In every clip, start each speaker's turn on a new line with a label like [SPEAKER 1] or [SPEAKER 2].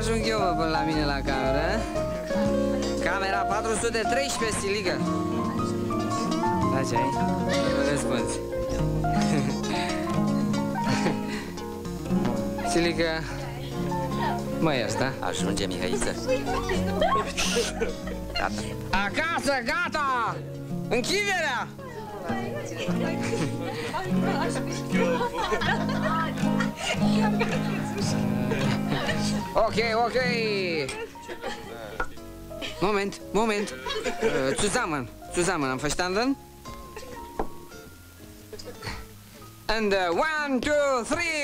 [SPEAKER 1] ajung eu, mă, până la mine la cameră? Camera 413, Silică. Da, ce ai? Nu răspunzi. Silică, mă ierți, da?
[SPEAKER 2] Ajunge, Mihăiță.
[SPEAKER 1] Gata. Acasă, gata! Închiderea! ok, ok. Moment, Moment. Äh, zusammen, zusammen. Verstanden? And uh, one, two, three.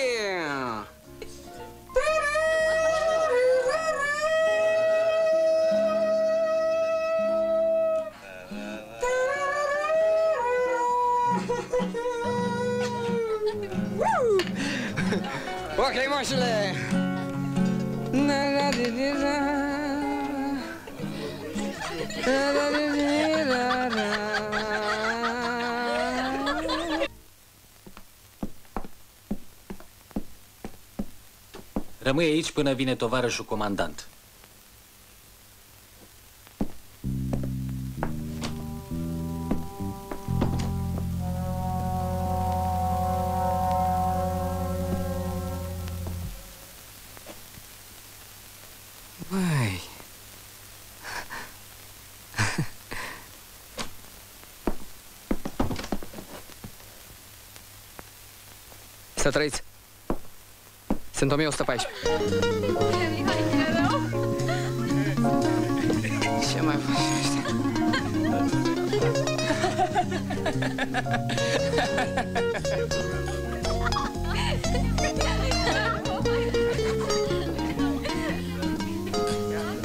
[SPEAKER 3] Rămâi aici până vine tovarășul comandant.
[SPEAKER 1] Sunt 1114. Ce mai faci ăștia?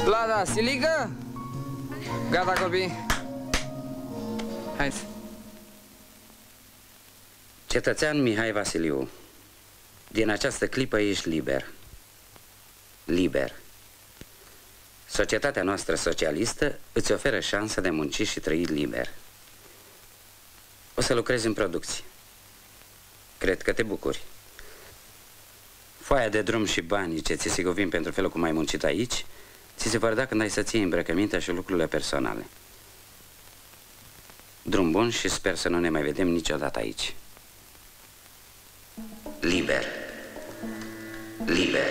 [SPEAKER 1] Vlada, Silică? Gata, copii. Haideți.
[SPEAKER 2] Cetățean Mihai Vasiliu, din această clipă ești liber. Liber. Societatea noastră socialistă îți oferă șansa de a munci și trăi liber. O să lucrezi în producție. Cred că te bucuri. Foaia de drum și banii ce ți se govin pentru felul cum ai muncit aici, ți se vor da când ai să-ți iei îmbrăcămintea și lucrurile personale. Drum bun și sper să nu ne mai vedem niciodată aici. Liber. Liber.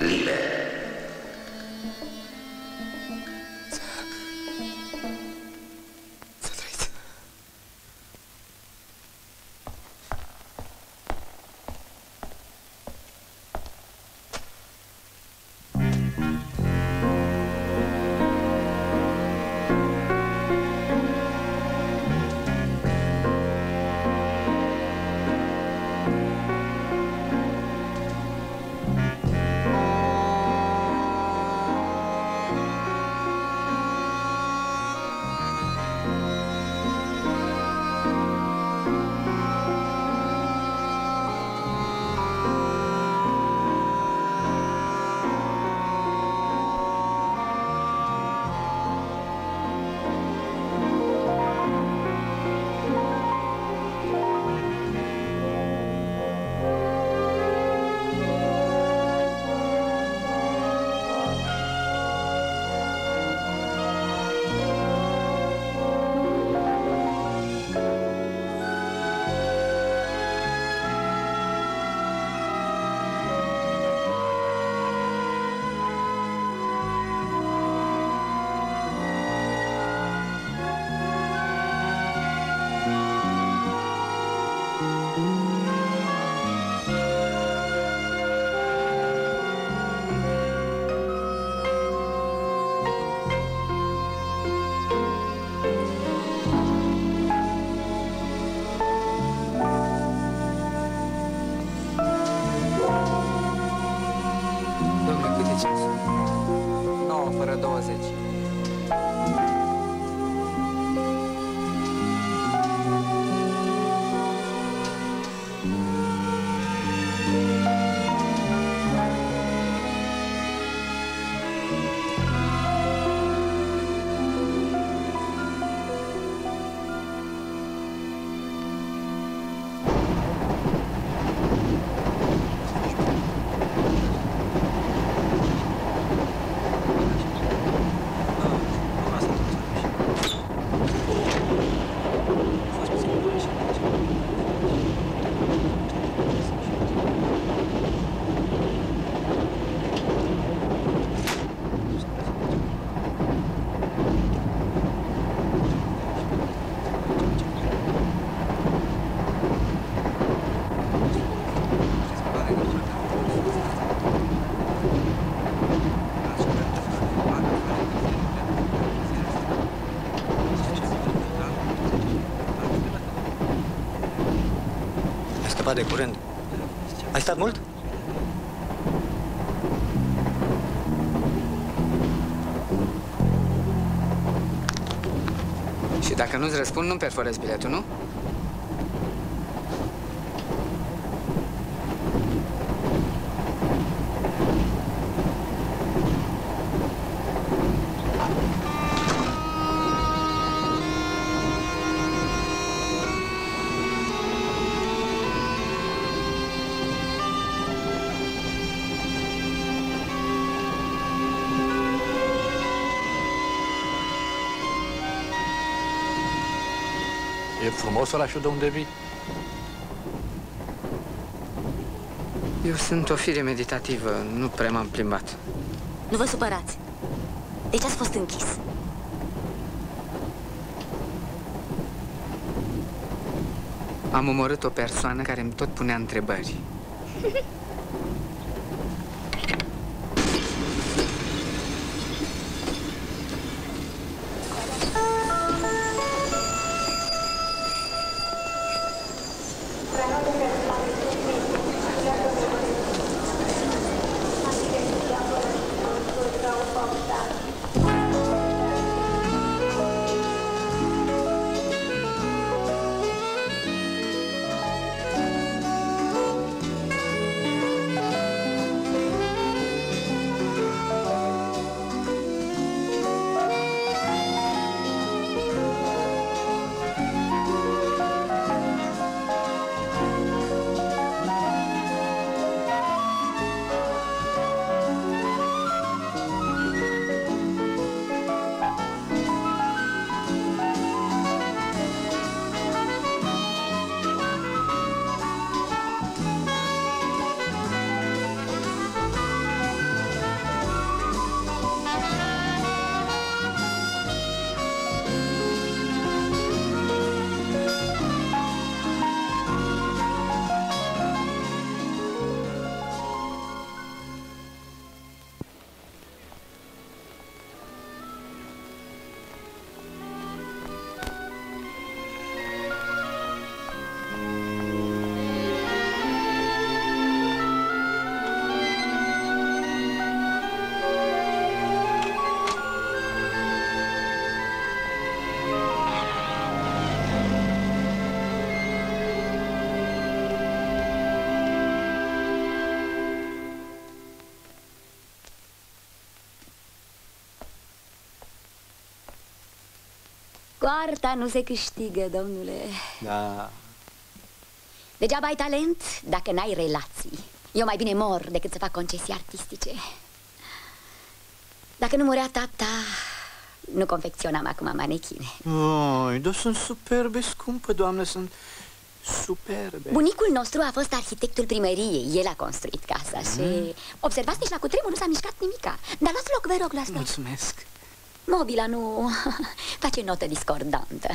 [SPEAKER 2] Liber.
[SPEAKER 4] Scăpat de curând. Ai stat mult?
[SPEAKER 1] Și dacă nu-ți răspund, nu perforez biletul, nu?
[SPEAKER 5] Frumos orașul de unde vii?
[SPEAKER 1] Eu sunt o fire meditativă, nu prea m-am plimbat.
[SPEAKER 6] Nu vă supărați. Deci ați fost închis.
[SPEAKER 1] Am omorât o persoană care îmi tot punea întrebări.
[SPEAKER 6] Cu arta nu se câștigă, domnule.
[SPEAKER 4] Da.
[SPEAKER 6] Degeaba ai talent dacă n-ai relații. Eu mai bine mor decât să fac concesii artistice. Dacă nu murea tata, nu confecționam acum manechine.
[SPEAKER 4] Oi, dar sunt superbe, scumpă, doamnă, sunt superbe.
[SPEAKER 6] Bunicul nostru a fost arhitectul primăriei. El a construit casa și... Observați, nici la cutremur nu s-a mișcat nimica. Dar luați loc, vă rog, luați loc.
[SPEAKER 4] Mulțumesc.
[SPEAKER 6] Mobila nu face notă discordantă.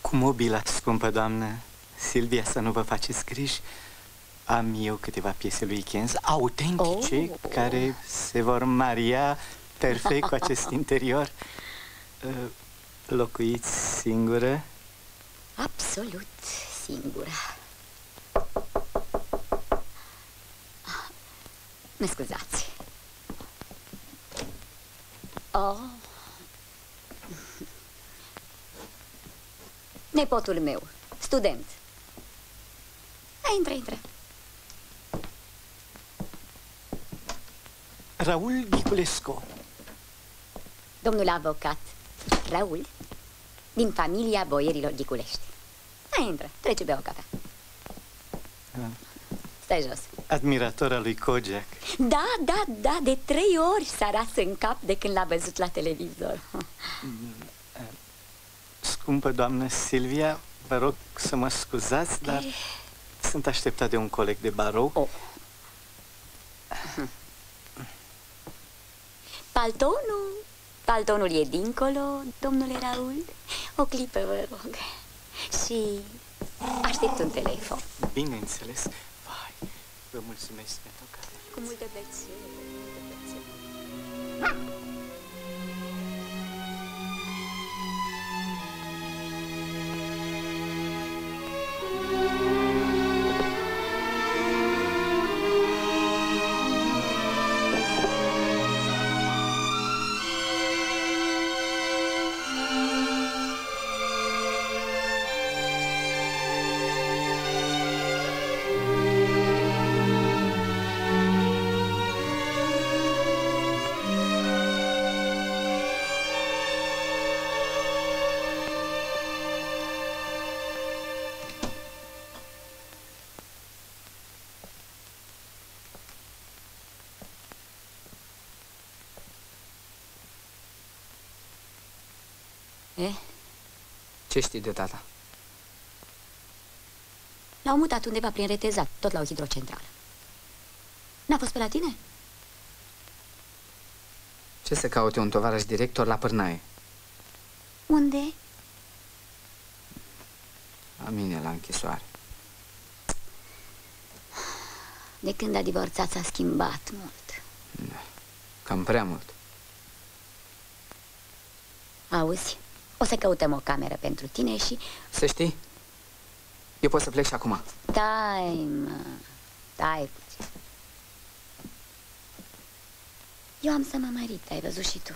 [SPEAKER 4] Cu mobila, scumpă doamnă, Silvia, să nu vă faceți griji. Am eu câteva piese lui Kens autentice
[SPEAKER 6] Oh.
[SPEAKER 4] care se vor maria perfect cu acest interior. Uh, Locuiți singură?
[SPEAKER 6] Absolut singură. Mă scuzați. Oh. Nepotul meu, student. Hai, intră, intră.
[SPEAKER 4] Raul Ghiculescu.
[SPEAKER 6] Domnul avocat, Raul, din familia boierilor Ghiculești. Hai, intră, trece pe o cafea. Stai jos.
[SPEAKER 4] Admirator al lui Kojak.
[SPEAKER 6] Da, da, da, de trei ori s-a ras în cap de când l-a văzut la televizor.
[SPEAKER 4] Scumpă doamnă Silvia, vă rog să mă scuzați, dar sunt așteptat de un coleg de barou.
[SPEAKER 6] Oh. Paltonul, paltonul e dincolo, domnule Raul. O clipă, vă rog. Și aștept un telefon.
[SPEAKER 4] Bineînțeles. Vai, vă mulțumesc pentru cafea.
[SPEAKER 6] Cu multe plăcere, cu multe plăcere. E?
[SPEAKER 1] Ce știi de tata?
[SPEAKER 6] L-au mutat undeva prin retezat, tot la o hidrocentrală. N-a fost pe la tine?
[SPEAKER 1] Ce să caute un tovarăș director la pârnaie?
[SPEAKER 6] Unde?
[SPEAKER 1] La mine, la închisoare.
[SPEAKER 6] De când a divorțat s-a schimbat mult.
[SPEAKER 1] Cam prea mult.
[SPEAKER 6] Auzi, o să căutăm o cameră pentru tine și...
[SPEAKER 1] Să știi, eu pot să plec și acum.
[SPEAKER 6] Stai, mă, stai puțin. Eu am să mă mărit, ai văzut și tu.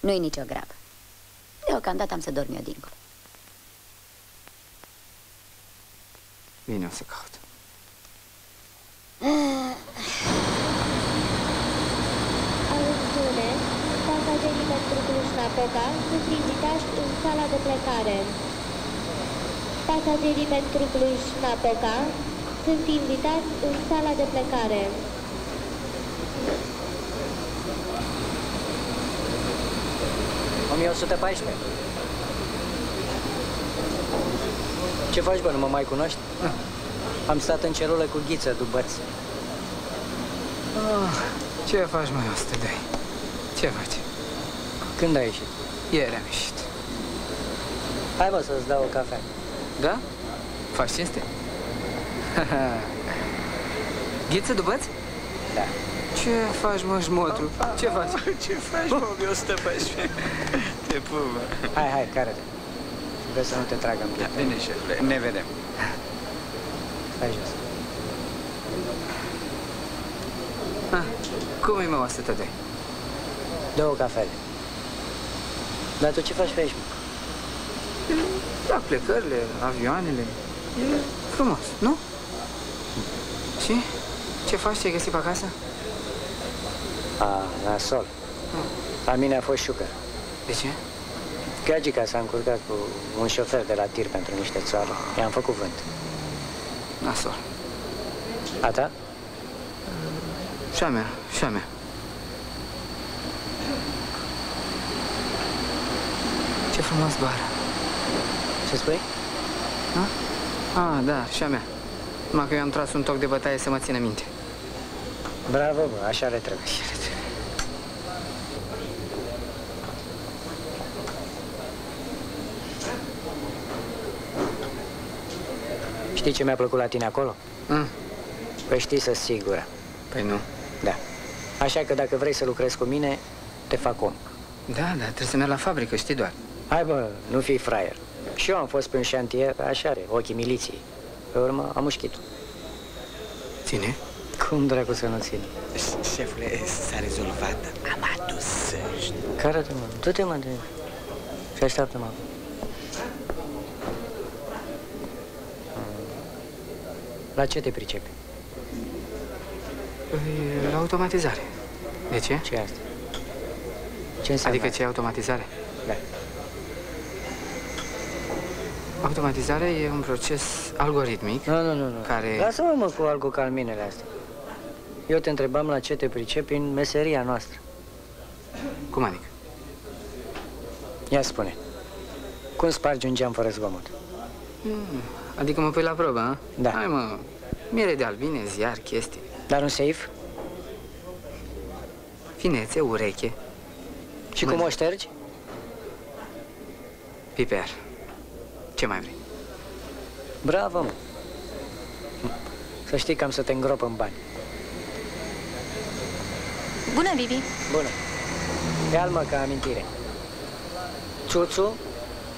[SPEAKER 6] Nu-i nicio grabă. Deocamdată am să dorm eu dincolo.
[SPEAKER 1] Bine, o să caut.
[SPEAKER 7] Atențiune! Pasagerii pentru Cluj-Napoca sunt invitați în sala de plecare. Pasagerii pentru Cluj-Napoca sunt invitați în sala de plecare.
[SPEAKER 8] Ce faci, bă, nu mă mai cunoști? Am stat în cerulă cu ghiță, dubăți.
[SPEAKER 1] Ah, ce faci, mai 102? Ce faci?
[SPEAKER 8] Când ai ieșit?
[SPEAKER 1] Ieri am ieșit.
[SPEAKER 8] Hai, mă, să-ți dau o cafea.
[SPEAKER 1] Da? Faci cinste? Ghiță dubăți?
[SPEAKER 8] Da.
[SPEAKER 1] Ce faci, mă, șmotru? Ce faci?
[SPEAKER 4] Ce faci, mă, 114? Te pupă.
[SPEAKER 8] Hai, hai, care-te. Vezi să nu te tragă în
[SPEAKER 4] Da,
[SPEAKER 8] piept.
[SPEAKER 4] bine, șefule, ne vedem.
[SPEAKER 8] Hai jos.
[SPEAKER 1] Ah, cum e, mă, 102?
[SPEAKER 8] Dă o cafele. Dar tu ce faci pe aici, mă?
[SPEAKER 1] Da, plecările, avioanele. E frumos, nu? Și? Ce faci? Ce ai găsit pe acasă?
[SPEAKER 8] A, nasol. La mine a fost șucă.
[SPEAKER 1] De ce?
[SPEAKER 8] Gagica s-a încurcat cu un șofer de la tir pentru niște țoare. I-am făcut vânt.
[SPEAKER 1] Nasol.
[SPEAKER 8] A ta?
[SPEAKER 1] Și a mea, și a mea. Ce frumos doară.
[SPEAKER 8] Ce spui?
[SPEAKER 1] Ah, da, și a mea. Numai că eu am tras un toc de bătaie să mă țină minte.
[SPEAKER 8] Bravo, bă, așa le trebuie. Știi ce mi-a plăcut la tine acolo?
[SPEAKER 1] Mm.
[SPEAKER 8] Păi știi să sigură.
[SPEAKER 1] Păi nu.
[SPEAKER 8] Da. Așa că dacă vrei să lucrezi cu mine, te fac om.
[SPEAKER 1] Da, da, trebuie să merg la fabrică, știi doar.
[SPEAKER 8] Hai bă, nu fii fraier. Și eu am fost pe un șantier, așa are, ochii miliției. Pe urmă am mușchit.
[SPEAKER 1] Ține?
[SPEAKER 8] Cum dracu să nu țin?
[SPEAKER 4] Șefule, s-a rezolvat. Am adus săști.
[SPEAKER 8] Care te mă? Du-te mă de... Și așteaptă-mă. La ce te pricepi?
[SPEAKER 1] Păi, la automatizare. De ce?
[SPEAKER 8] ce e asta? Ce înseamnă
[SPEAKER 1] Adică ce e automatizare?
[SPEAKER 8] Da.
[SPEAKER 1] Automatizarea e un proces algoritmic
[SPEAKER 8] Nu, nu, nu, nu.
[SPEAKER 1] care...
[SPEAKER 8] Lasă-mă mă cu algocalminele astea. Eu te întrebam la ce te pricepi în meseria noastră.
[SPEAKER 1] Cum adică?
[SPEAKER 8] Ia spune. Cum spargi un geam fără zgomot?
[SPEAKER 1] Adică mă pui la probă, a?
[SPEAKER 8] Da.
[SPEAKER 1] Hai mă, miere de albine, ziar, chestii.
[SPEAKER 8] Dar un safe?
[SPEAKER 1] Finețe, ureche,
[SPEAKER 8] Și
[SPEAKER 1] Mă-
[SPEAKER 8] cum o ștergi?
[SPEAKER 1] piper. Ce mai vrei?
[SPEAKER 8] Bravo, mă. Să știi că am să te îngrop în bani.
[SPEAKER 6] Bună, Bibi!
[SPEAKER 8] Bună. Ia-l mă ca amintire. Ciuțu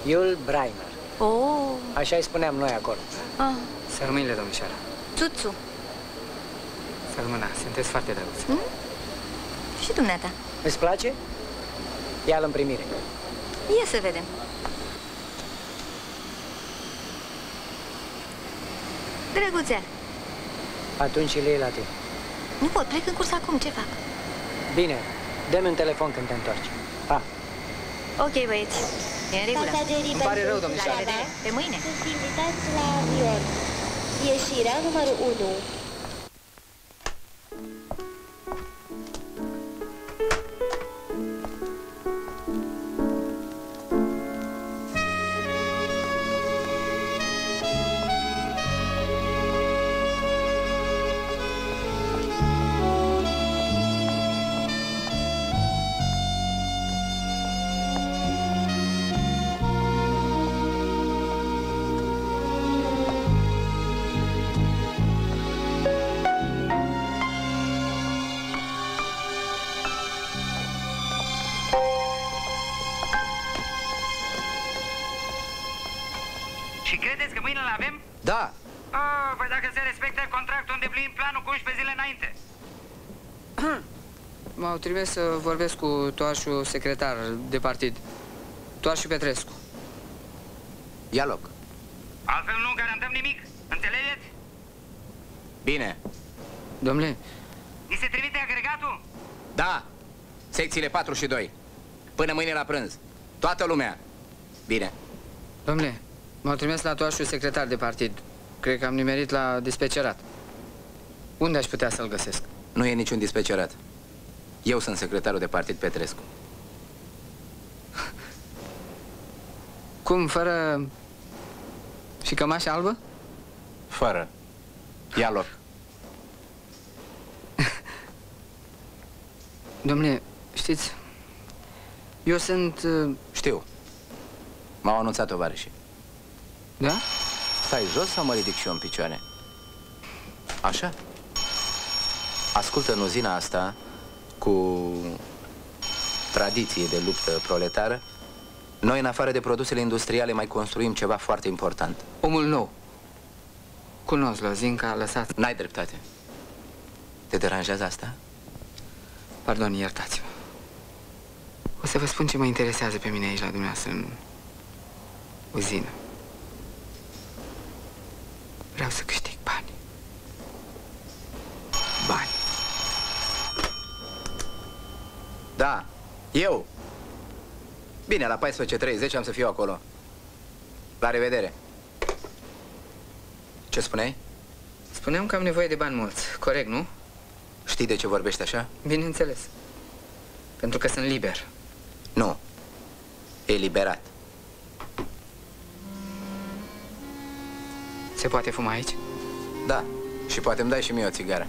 [SPEAKER 8] Iul Brainer.
[SPEAKER 6] Oh,
[SPEAKER 8] Așa îi spuneam noi acolo.
[SPEAKER 6] ah,
[SPEAKER 1] Să rămâile, domnișoara.
[SPEAKER 6] Tuțu.
[SPEAKER 1] Să rămână, sunteți foarte drăguți.
[SPEAKER 6] Și dumneata.
[SPEAKER 8] Îți place? Ia-l în primire.
[SPEAKER 6] Ia să vedem. Drăguțel,
[SPEAKER 8] Atunci îl iei la tine.
[SPEAKER 6] nu pot, plec în curs acum, ce fac?
[SPEAKER 8] Bine, dă-mi un telefon când te întorci. Pa.
[SPEAKER 6] Ok, băieți, e în regulă.
[SPEAKER 7] Pasagerii
[SPEAKER 1] Îmi pare
[SPEAKER 7] pentru
[SPEAKER 1] rău, domnișoară.
[SPEAKER 6] La revedere, pe mâine.
[SPEAKER 7] sunt invitați la avion. Ieșirea numărul 1.
[SPEAKER 2] Oh, păi dacă se respectă contractul, îndeplinim planul cu 11 zile înainte.
[SPEAKER 1] M-au trimis să vorbesc cu toașul secretar de partid. Toașul Petrescu.
[SPEAKER 9] ia loc.
[SPEAKER 2] Altfel nu garantăm nimic. Înțelegeți?
[SPEAKER 9] Bine.
[SPEAKER 1] Domnule,
[SPEAKER 2] Ni se trimite agregatul?
[SPEAKER 9] Da, secțiile 4 și 2. Până mâine la prânz. Toată lumea. Bine.
[SPEAKER 1] domnule, m-au trimis la toașul secretar de partid. Cred că am nimerit la dispecerat. Unde aș putea să-l găsesc?
[SPEAKER 9] Nu e niciun dispecerat. Eu sunt secretarul de partid Petrescu.
[SPEAKER 1] Cum, fără... și cămașa albă?
[SPEAKER 9] Fără. Ia loc.
[SPEAKER 1] Domnule, știți, eu sunt... uh,
[SPEAKER 9] Știu. M-au anunțat tovarășii.
[SPEAKER 1] Da?
[SPEAKER 9] Stai jos sau mă ridic și eu în picioare? Așa? Ascultă în uzina asta cu tradiție de luptă proletară. Noi, în afară de produsele industriale, mai construim ceva foarte important.
[SPEAKER 1] Omul nou. Cunosc lozinca, lăsați...
[SPEAKER 9] N-ai dreptate. Te deranjează asta?
[SPEAKER 1] Pardon, iertați-mă. O să vă spun ce mă interesează pe mine aici la dumneavoastră în uzină. Vreau să câștig bani. Bani.
[SPEAKER 9] Da, eu. Bine, la 14.30 am să fiu acolo. La revedere. Ce spuneai?
[SPEAKER 1] Spuneam că am nevoie de bani mulți. Corect, nu?
[SPEAKER 9] Știi de ce vorbești așa?
[SPEAKER 1] Bineînțeles. Pentru că sunt liber.
[SPEAKER 9] Nu. Eliberat.
[SPEAKER 1] Se poate fuma aici?
[SPEAKER 9] Da. Și poate îmi dai și mie o țigară.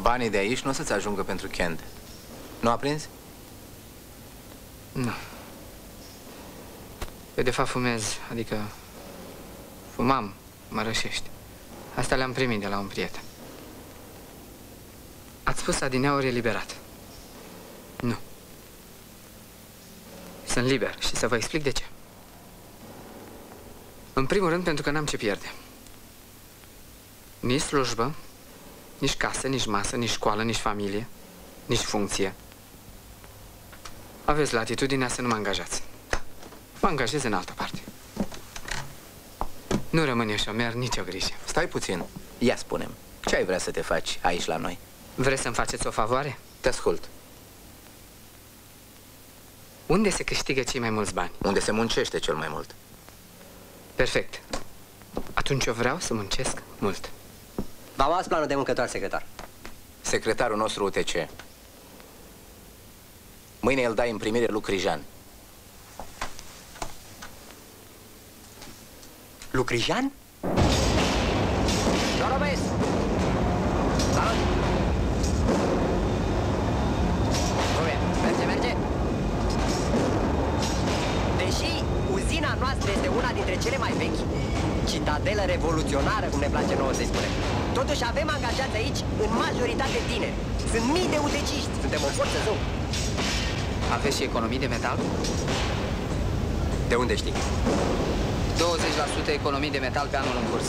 [SPEAKER 9] Banii de aici nu o să-ți ajungă pentru Kent. Nu a prins?
[SPEAKER 1] Nu. Eu de fapt fumez, adică fumam, mă rășește. Asta le-am primit de la un prieten. Ați spus adineauri eliberat. Nu. Sunt liber și să vă explic de ce. În primul rând pentru că n-am ce pierde. Nici slujbă, nici casă, nici masă, nici școală, nici familie, nici funcție. Aveți latitudinea să nu mă angajați. Mă angajez în altă parte. Nu rămâne șomer nicio grijă.
[SPEAKER 9] Stai puțin. Ia spunem. Ce ai vrea să te faci aici la noi?
[SPEAKER 1] Vreți să-mi faceți o favoare?
[SPEAKER 9] Te ascult.
[SPEAKER 1] Unde se câștigă cei mai mulți bani?
[SPEAKER 9] Unde se muncește cel mai mult?
[SPEAKER 1] Perfect. Atunci eu vreau să muncesc mult.
[SPEAKER 10] V-am luat planul de muncă, doar secretar.
[SPEAKER 9] Secretarul nostru UTC. Mâine îl dai în primire lui Crijan.
[SPEAKER 10] Lucrijan? Noro, băieți! Salut! Bine, merge, merge! Deși uzina noastră este una dintre cele mai vechi, citadelă revoluționară, cum ne place nouă să-i spunem, totuși avem angajați aici în majoritate tineri. Sunt mii de uteciști, suntem o forță zău.
[SPEAKER 1] Aveți și economii de metal?
[SPEAKER 10] De unde știi?
[SPEAKER 1] 20% economii de metal pe anul în curs.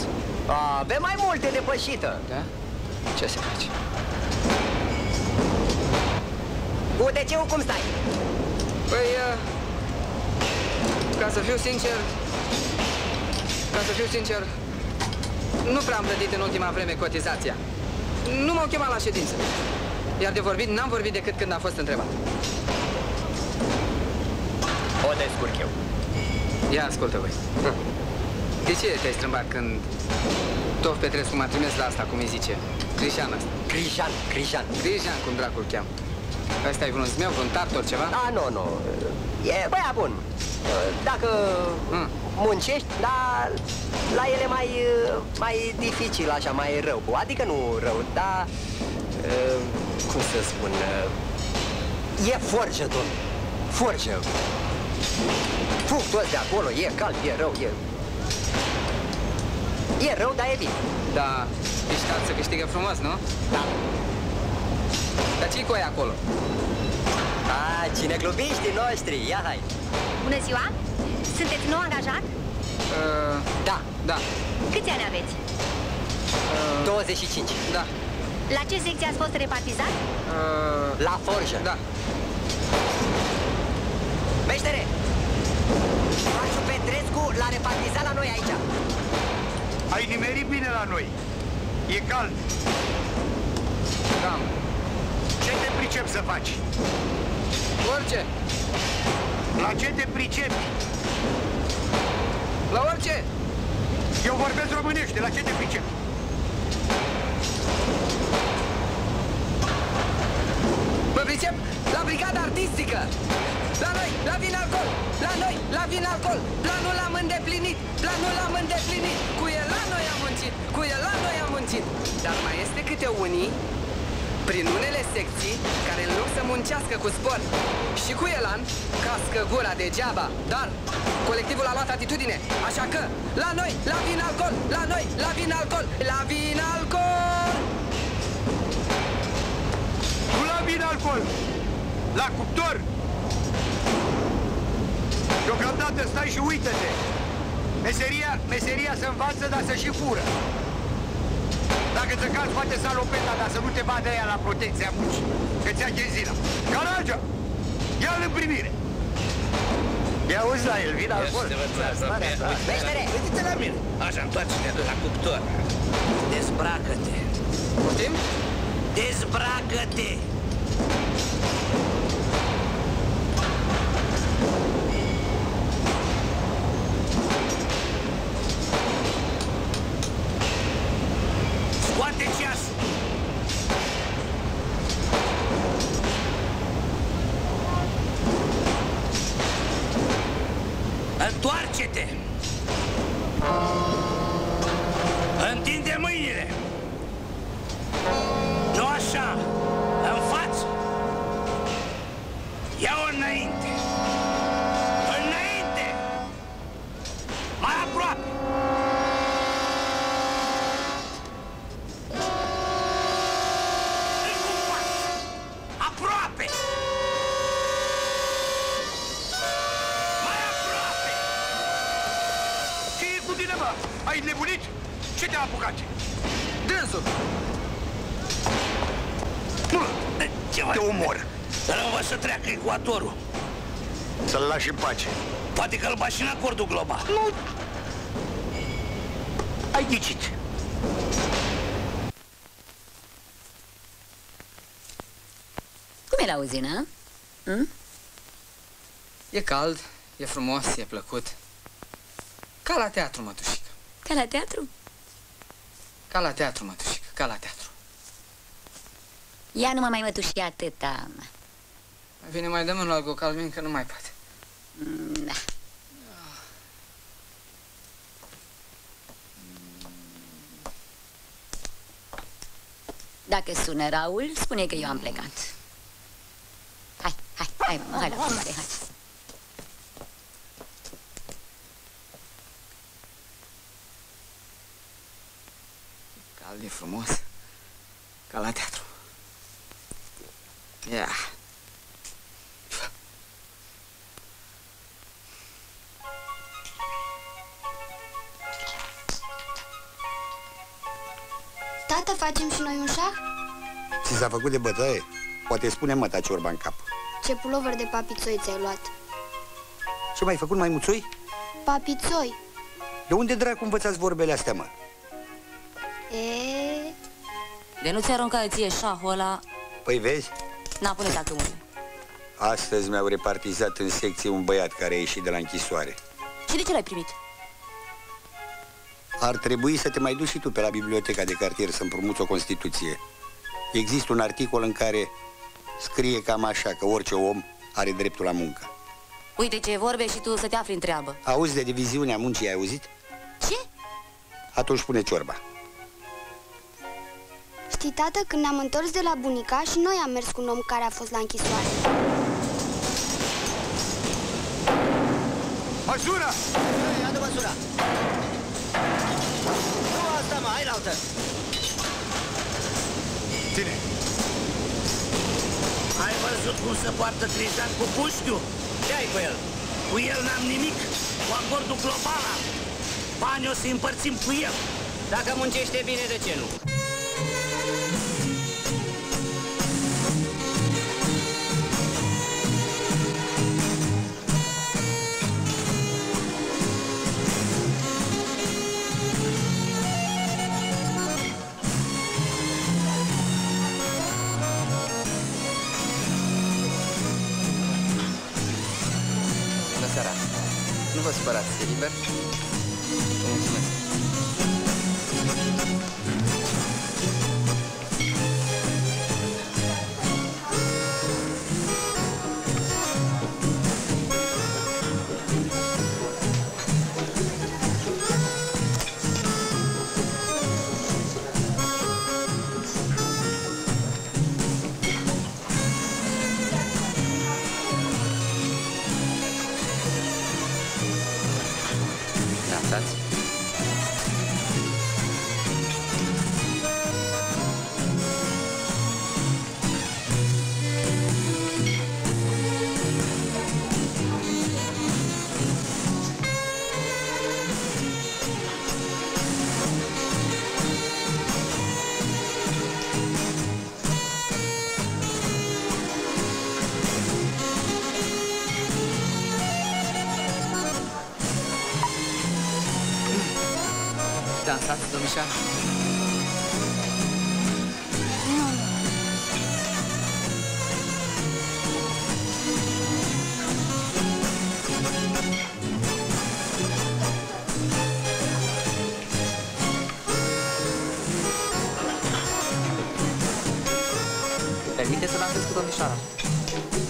[SPEAKER 10] Avem mai multe depășită.
[SPEAKER 1] Da? Ce se face?
[SPEAKER 10] UTC-ul cum stai?
[SPEAKER 1] Păi, uh, ca să fiu sincer, ca să fiu sincer, nu prea am plătit în ultima vreme cotizația. Nu m-au chemat la ședință. Iar de vorbit, n-am vorbit decât când am fost întrebat.
[SPEAKER 10] O descurc eu.
[SPEAKER 1] Ia ascultă, voi. De ce te-ai strâmbat când Tof Petrescu m-a trimis la asta, cum îi zice? Crișan ăsta.
[SPEAKER 10] Crijan, Crijan.
[SPEAKER 1] Crișan, cum dracul cheamă. Ăsta e vreun zmeu, vreun tartor, ceva?
[SPEAKER 10] Da, nu, nu. E băia bun. Dacă
[SPEAKER 1] Mm.
[SPEAKER 10] muncești, dar la ele mai, mai dificil, așa, mai rău. Adică nu rău, dar... uh, Cum să spun... uh, E forjă, domn. Forjă. Fug toți de acolo, e cald, e rău, e... E rău, dar e bine.
[SPEAKER 1] Da, ești să câștigă frumos, nu?
[SPEAKER 10] Da.
[SPEAKER 1] Dar ce-i cu aia acolo?
[SPEAKER 10] A, cine glubiștii noștri, ia hai.
[SPEAKER 6] Bună ziua! Sunteți nou angajat?
[SPEAKER 1] Uh,
[SPEAKER 10] Da,
[SPEAKER 1] da,
[SPEAKER 6] Câți ani aveți?
[SPEAKER 10] 25.
[SPEAKER 1] da.
[SPEAKER 6] La ce secție ați fost repartizat?
[SPEAKER 1] Uh,
[SPEAKER 10] La forjă.
[SPEAKER 1] da.
[SPEAKER 10] Meștere! Faciu Petrescu l-a repartizat la noi aici.
[SPEAKER 11] Ai nimerit bine la noi. E cald.
[SPEAKER 1] Da.
[SPEAKER 11] Ce te pricep să faci?
[SPEAKER 1] Orice.
[SPEAKER 11] La ce te pricepi?
[SPEAKER 1] La orice.
[SPEAKER 11] Eu vorbesc românește, la ce te pricepi?
[SPEAKER 1] Mă pricep la brigada artistică. La noi, la vin alcool. La noi, la vin alcool. Planul l-am îndeplinit. Planul l-am îndeplinit. Cu el la noi am muncit. Cu el la noi am muncit. Dar mai este câte unii prin unele secții care în loc să muncească cu spor și cu elan, cască gura degeaba. Dar colectivul a luat atitudine, așa că la noi, la vin alcool, la noi, la vin alcool, la vin alcool!
[SPEAKER 11] Nu la vin alcool! La cuptor! Deocamdată stai și uită-te! Meseria, meseria se învață, dar să și fură! Dacă ți cazi, poate salopeta, dar să nu te vadă ea la protecția muncii, că ți-a chezina. Caragea! Ia-l în primire! Ia uzi la el, vin alcool!
[SPEAKER 10] Meștere!
[SPEAKER 12] Uite-te la mine. Așa, întoarce-te de la cuptor. Dezbracă-te.
[SPEAKER 1] Poftim?
[SPEAKER 12] Dezbracă-te! Poate că îl bași în acordul global.
[SPEAKER 11] Nu! Ai ghicit.
[SPEAKER 6] Cum e la uzină? Hm?
[SPEAKER 1] E cald, e frumos, e plăcut. Ca la teatru, mătușică.
[SPEAKER 6] Ca la teatru?
[SPEAKER 1] Ca la teatru, mătușică, ca la teatru.
[SPEAKER 6] Ia nu mă mai mătuși atâta.
[SPEAKER 1] Mai bine mai dăm la Gocalmin că nu mai poate.
[SPEAKER 6] Mm, Da. Dacă sună Raul, spune că eu am plecat. Hai, hai, hai, mă, hai la filmare, hai.
[SPEAKER 1] Cald e frumos. Ca la teatru. Ia.
[SPEAKER 13] Tată, facem
[SPEAKER 11] Ți s-a făcut de bătaie? Poate spune măta ciorba în cap.
[SPEAKER 13] Ce pulover de papițoi ți-ai luat?
[SPEAKER 11] Ce mai făcut mai muțoi?
[SPEAKER 13] Papițoi?
[SPEAKER 11] De unde dracu învățați vorbele astea, mă?
[SPEAKER 13] E...
[SPEAKER 14] De nu ți-arunca ție șahul ăla,
[SPEAKER 11] Păi vezi,
[SPEAKER 14] n-a pune tacâmule.
[SPEAKER 11] astăzi mi-au repartizat în secție un băiat care a ieșit de la închisoare.
[SPEAKER 14] Și de ce l-ai primit?
[SPEAKER 11] Ar trebui să te mai duci și tu pe la biblioteca de cartier să împrumuți o Constituție. Există un articol în care scrie cam așa că orice om are dreptul la muncă.
[SPEAKER 14] Uite ce vorbe și tu să te afli în treabă.
[SPEAKER 11] Auzi de diviziunea muncii, ai auzit?
[SPEAKER 14] Ce?
[SPEAKER 11] Atunci pune ciorba.
[SPEAKER 13] Știi, tată, când ne-am întors de la bunica și noi am mers cu un om care a fost la închisoare.
[SPEAKER 11] Măsură!
[SPEAKER 15] Hai, adu măsura! Nu asta, mă, hai la altă!
[SPEAKER 11] Ține!
[SPEAKER 12] Ai văzut cum se poartă Cristian cu puștiu? Ce ai cu el? Cu el n-am nimic. Cu acordul global am. Banii o să împărțim cu el.
[SPEAKER 15] Dacă muncește bine, de ce nu?
[SPEAKER 1] Vă să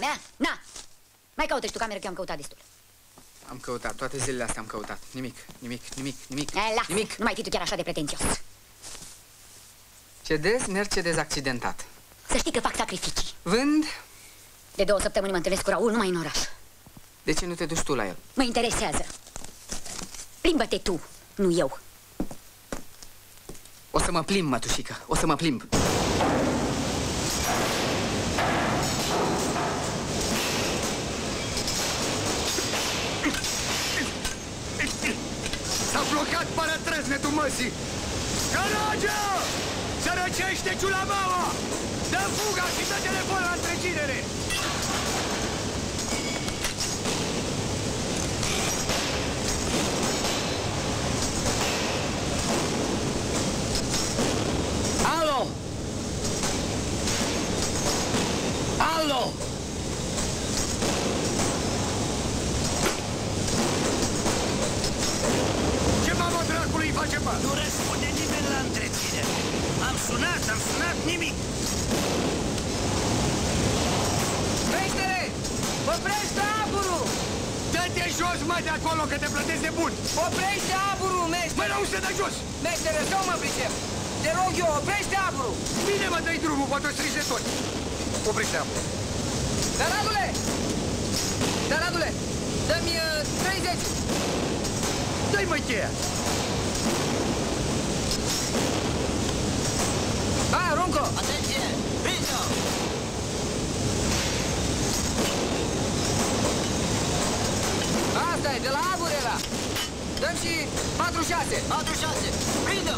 [SPEAKER 6] munca mea? Na! Mai caută și tu cameră că eu am căutat destul.
[SPEAKER 1] Am căutat, toate zilele astea am căutat. Nimic, nimic, nimic, nimic.
[SPEAKER 6] E, lasă,
[SPEAKER 1] Nimic.
[SPEAKER 6] nu mai fi tu chiar așa de pretențios.
[SPEAKER 1] Cedez Mercedes accidentat.
[SPEAKER 6] Să știi că fac sacrificii.
[SPEAKER 1] Vând?
[SPEAKER 6] De două săptămâni mă întâlnesc cu Raul numai în oraș.
[SPEAKER 1] De ce nu te duci tu la el?
[SPEAKER 6] Mă interesează. Plimbă-te tu, nu eu.
[SPEAKER 1] O să mă plimb, mătușică, o să mă plimb.
[SPEAKER 11] Blocat paratrăznetul măsii! Caragia! Sărăcește ciulamaua! Dă fuga și dă telefon la întreținere!
[SPEAKER 12] Alo! Alo!
[SPEAKER 11] Dracului face, mă?
[SPEAKER 12] Nu răspunde nimeni la întreținere. Am sunat, am sunat, nimic.
[SPEAKER 16] Meștere! Oprește aburul!
[SPEAKER 11] Dă-te jos, mă, de acolo, că te plătesc de bun!
[SPEAKER 16] Oprește aburul, meștere!
[SPEAKER 11] Mă, nu se dă jos!
[SPEAKER 16] Meștere, să mă pricep! Te rog eu, oprește aburul!
[SPEAKER 11] Bine, mă, dă-i drumul, poate o strici de tot! Oprește apă!
[SPEAKER 16] Dar, Radule! Dar, Radule! Dă-mi uh, 30!
[SPEAKER 11] Dă-i, mă, cheia!
[SPEAKER 16] Bronco!
[SPEAKER 12] Atenție! Prins-o!
[SPEAKER 1] asta e de la Aburela! Dăm și 46!
[SPEAKER 10] 46! Prindă!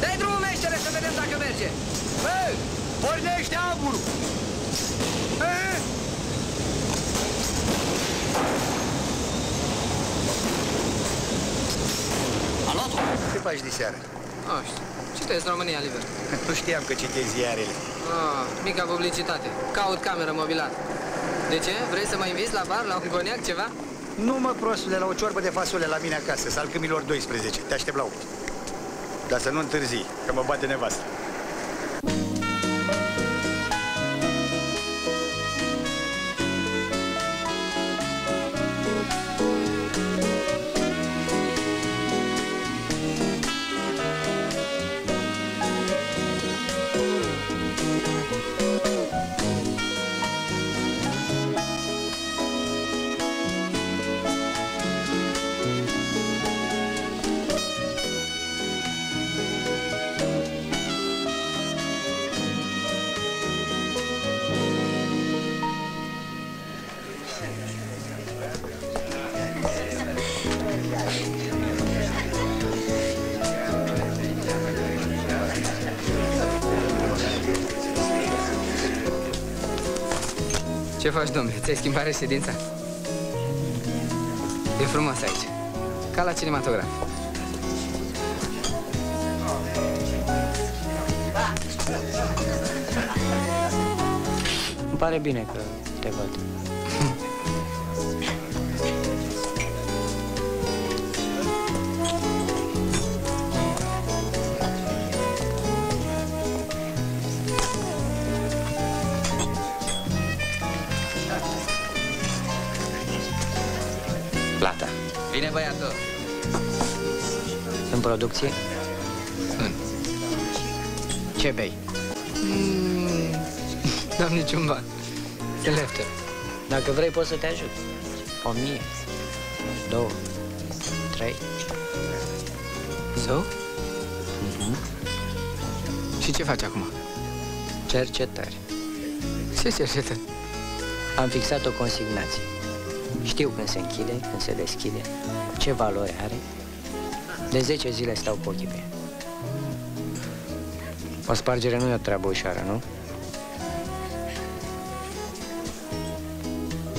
[SPEAKER 1] Dă-i drumul, meștere, să vedem dacă merge!
[SPEAKER 11] Hei! Pornește aburul! Hei! Faci de seară?
[SPEAKER 1] Nu știu. Citesc România liber.
[SPEAKER 11] Nu știam că citezi ziarele.
[SPEAKER 1] Ah, mica publicitate. Caut cameră mobilată. De ce? Vrei să mă inviți la bar, la un coniac, ceva?
[SPEAKER 11] Nu mă, prostule, la o ciorbă de fasole la mine acasă, salcâmilor 12. Te aștept la 8. Dar să nu întârzi, că mă bate nevastă.
[SPEAKER 1] Faci, domnule? Ți-ai schimbat reședința? E frumos aici. Ca la cinematograf.
[SPEAKER 8] Îmi pare bine că producție?
[SPEAKER 1] În.
[SPEAKER 8] Ce bei?
[SPEAKER 1] Mm, n-am niciun ban. Se leftă.
[SPEAKER 8] Dacă vrei, pot să te ajut. O mie, două, trei.
[SPEAKER 1] So? Și ce faci acum?
[SPEAKER 8] Cercetări.
[SPEAKER 1] Ce cercetări?
[SPEAKER 8] Am fixat o consignație. Știu când se închide, când se deschide, ce valoare are. De 10 zile stau cu ochii pe ea. O spargere nu e o treabă ușoară, nu?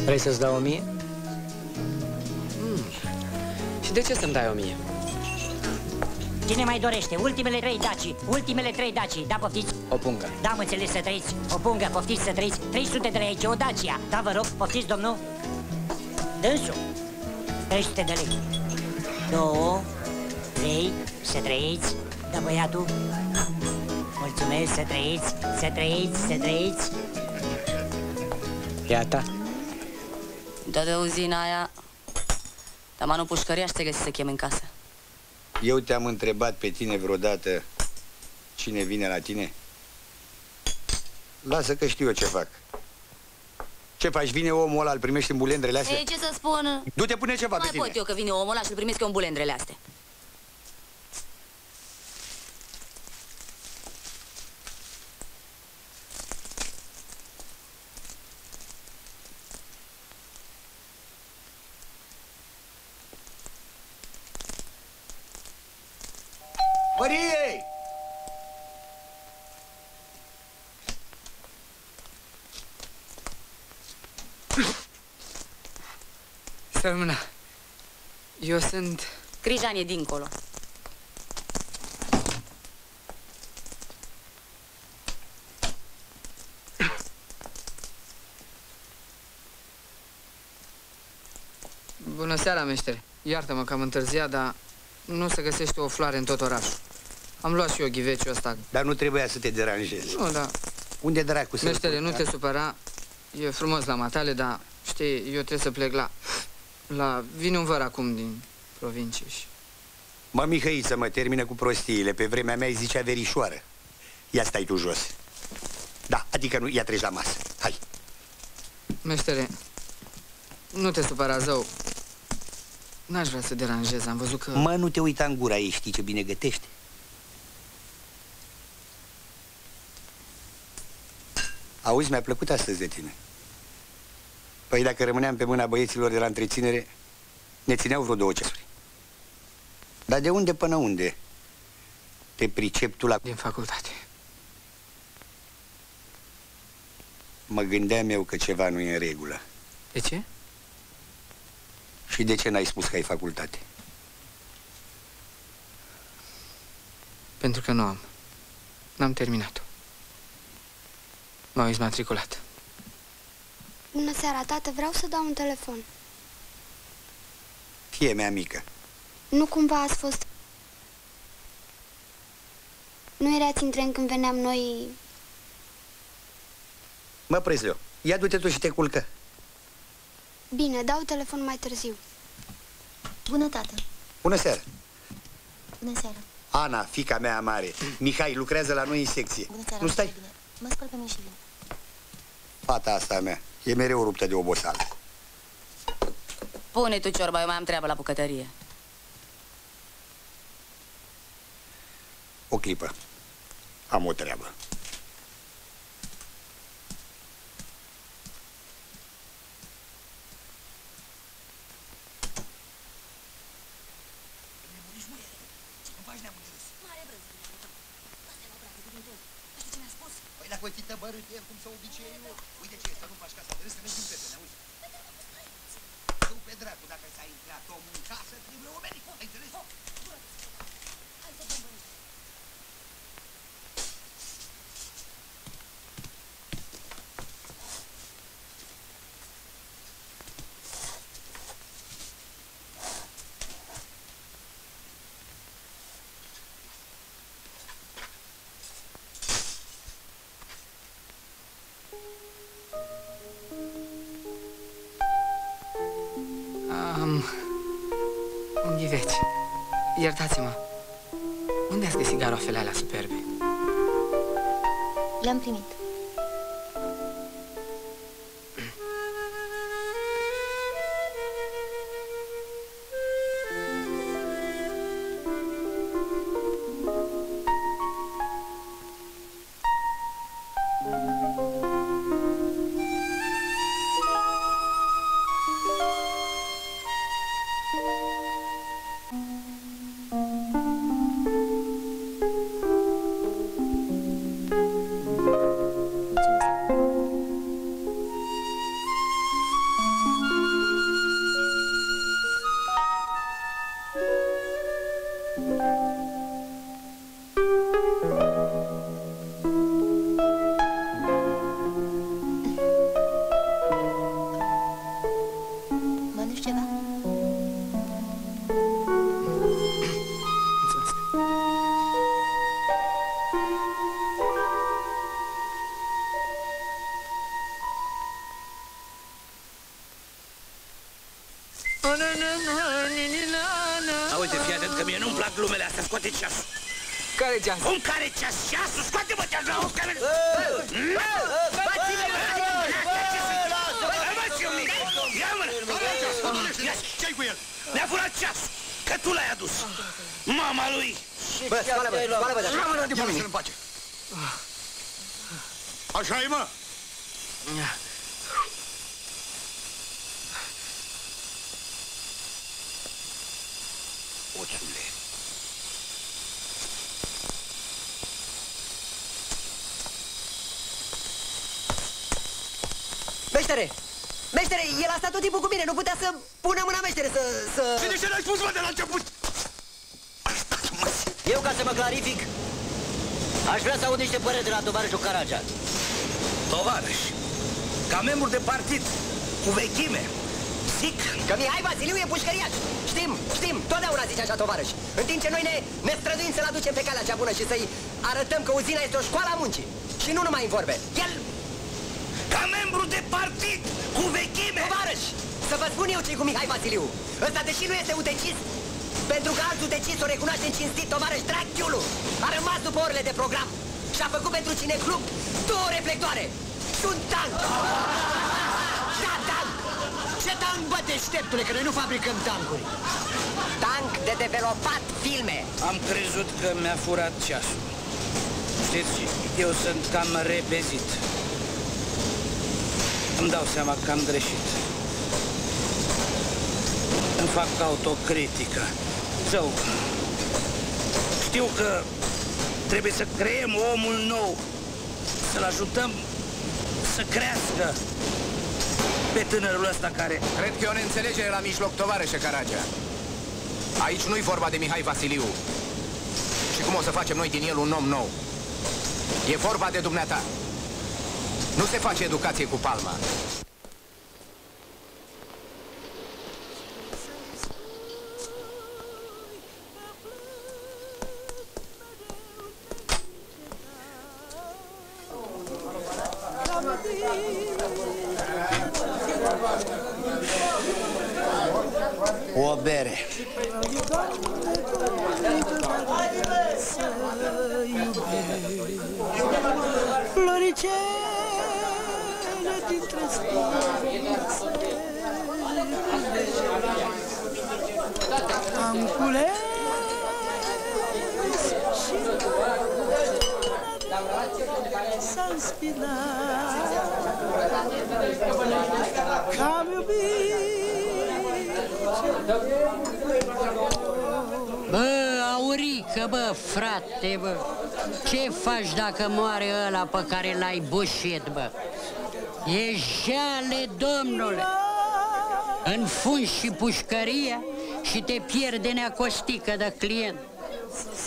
[SPEAKER 8] Vrei să-ți dau o mie?
[SPEAKER 1] Și de ce să-mi dai o mie?
[SPEAKER 17] Cine mai dorește? Ultimele trei daci, ultimele trei daci, da, poftiți?
[SPEAKER 1] O pungă.
[SPEAKER 17] Da, am înțeles să trăiți. O pungă, poftiți să trăiți. 300 de lei aici, o Dacia. Da, vă rog, poftiți, domnul? Dânsul. 300 de lei. Două, trei, să trăiți. Da, băiatul. Mulțumesc, să trăiți, să trăiți, să trăiți.
[SPEAKER 8] Iată.
[SPEAKER 14] Da de uzina aia Dar manu pușcăria și te găsi să chem în casă
[SPEAKER 11] Eu te-am întrebat pe tine vreodată cine vine la tine? Lasă că știu eu ce fac. Ce faci? Vine omul ăla, îl primești în bulendrele astea?
[SPEAKER 14] Ei, ce să spun?
[SPEAKER 11] Du-te, pune ceva
[SPEAKER 14] Nu
[SPEAKER 11] pe
[SPEAKER 14] mai
[SPEAKER 11] tine.
[SPEAKER 14] pot eu că vine omul ăla și îl primesc eu în bulendrele astea
[SPEAKER 11] Mărie!
[SPEAKER 1] Să mâna. Eu sunt...
[SPEAKER 14] Crijan e dincolo
[SPEAKER 1] Bună seara, meștere. Iartă-mă că am întârziat, dar nu se găsește o floare în tot orașul. Am luat și eu ghiveciul ăsta.
[SPEAKER 11] Dar nu trebuia să te deranjezi.
[SPEAKER 1] Nu, da.
[SPEAKER 11] Unde dracu să
[SPEAKER 1] Meștere, nu te supăra. E frumos la matale, dar știi, eu trebuie să plec la... La... Vine un văr acum din provincie și...
[SPEAKER 11] Mă, Mihăiță, mă, termină cu prostiile. Pe vremea mea îi zicea verișoară. Ia stai tu jos. Da, adică nu, ia treci la masă. Hai.
[SPEAKER 1] Meștere, nu te supăra, zău. N-aș vrea să deranjez, am văzut că...
[SPEAKER 11] Mă, nu te uita în gura ei, știi ce bine gătește? Auzi, mi-a plăcut astăzi de tine. Păi dacă rămâneam pe mâna băieților de la întreținere, ne țineau vreo două ceasuri. Dar de unde până unde te pricep tu la...
[SPEAKER 1] Din facultate.
[SPEAKER 11] Mă gândeam eu că ceva nu e în regulă.
[SPEAKER 1] De ce?
[SPEAKER 11] Și de ce n-ai spus că ai facultate?
[SPEAKER 1] Pentru că nu am. N-am terminat-o. M-au izmatriculat.
[SPEAKER 13] Bună seara, tată, vreau să dau un telefon.
[SPEAKER 11] Fie mea mică.
[SPEAKER 13] Nu cumva ați fost... Nu erați în tren când veneam noi...
[SPEAKER 11] Mă, Prezleu, ia du-te tu și te culcă.
[SPEAKER 13] Bine, dau telefon mai târziu.
[SPEAKER 18] Bună, tată.
[SPEAKER 11] Bună seara.
[SPEAKER 18] Bună seara.
[SPEAKER 11] Ana, fica mea mare. Mihai lucrează la noi în secție.
[SPEAKER 18] Bună seara.
[SPEAKER 11] Nu stai?
[SPEAKER 18] Bine. Mă spăl pe mine și vin.
[SPEAKER 11] Fata asta a mea e mereu ruptă de obosală.
[SPEAKER 14] Pune tu ciorba, eu mai am treabă la bucătărie.
[SPEAKER 11] O clipă. Am o treabă.
[SPEAKER 18] Le-am
[SPEAKER 1] ceas?
[SPEAKER 12] Cum care ceas? Ceasul, scoate-mă ceasul, auzi, care...
[SPEAKER 19] Ce-ai cu el?
[SPEAKER 12] Ne-a furat ceasul, că tu l-ai adus. Mama lui.
[SPEAKER 10] Bă, scoală-mă, scoală-mă de
[SPEAKER 19] Ia mâna de pe mine. face. Așa e, mă?
[SPEAKER 11] Oțule.
[SPEAKER 10] Meștere! Meștere, el a stat tot timpul cu mine, nu putea să pună mâna meștere, să... să...
[SPEAKER 19] Și de ce n-ai spus, mă, de la început?
[SPEAKER 20] Eu, ca să mă clarific, aș vrea să aud niște păreri de la tovarășul Caragea.
[SPEAKER 12] Tovarăș, ca membru de partid, cu vechime, zic...
[SPEAKER 10] Că Mihai Vasiliu e pușcăriaș. Știm, știm, totdeauna zice așa tovarăș. În timp ce noi ne, ne străduim să-l aducem pe calea cea bună și să-i arătăm că uzina este o școală a muncii. Și nu numai în vorbe. El...
[SPEAKER 12] Ca membru de partid, cu vechime...
[SPEAKER 10] Tovarăș, să vă spun eu ce cu Mihai Vasiliu. Ăsta, deși nu este utecist, pentru că altul decis o recunoaște în cinstit, tovarăș Dracchiulu, a rămas după orele de program și a făcut pentru cine club două reflectoare și un tank. Da, tank!
[SPEAKER 20] Ce tank, bă, deșteptule, că noi nu fabricăm tancuri.
[SPEAKER 10] Tank de developat filme.
[SPEAKER 12] Am crezut că mi-a furat ceasul. Știți, eu sunt cam repezit.
[SPEAKER 21] Îmi dau seama că am greșit. Îmi fac autocritică. Zău, știu că trebuie să creăm omul nou, să-l ajutăm să crească pe tânărul ăsta care...
[SPEAKER 11] Cred că e o neînțelegere la mijloc, tovarășe Caragea. Aici nu-i vorba de Mihai Vasiliu. Și cum o să facem noi din el un om nou? E vorba de dumneata. Nu se face educație cu palma.
[SPEAKER 22] Dacă moare ăla pe care l-ai bușit, bă? E jale, domnule Înfunzi și pușcăria și te pierde neacostică de client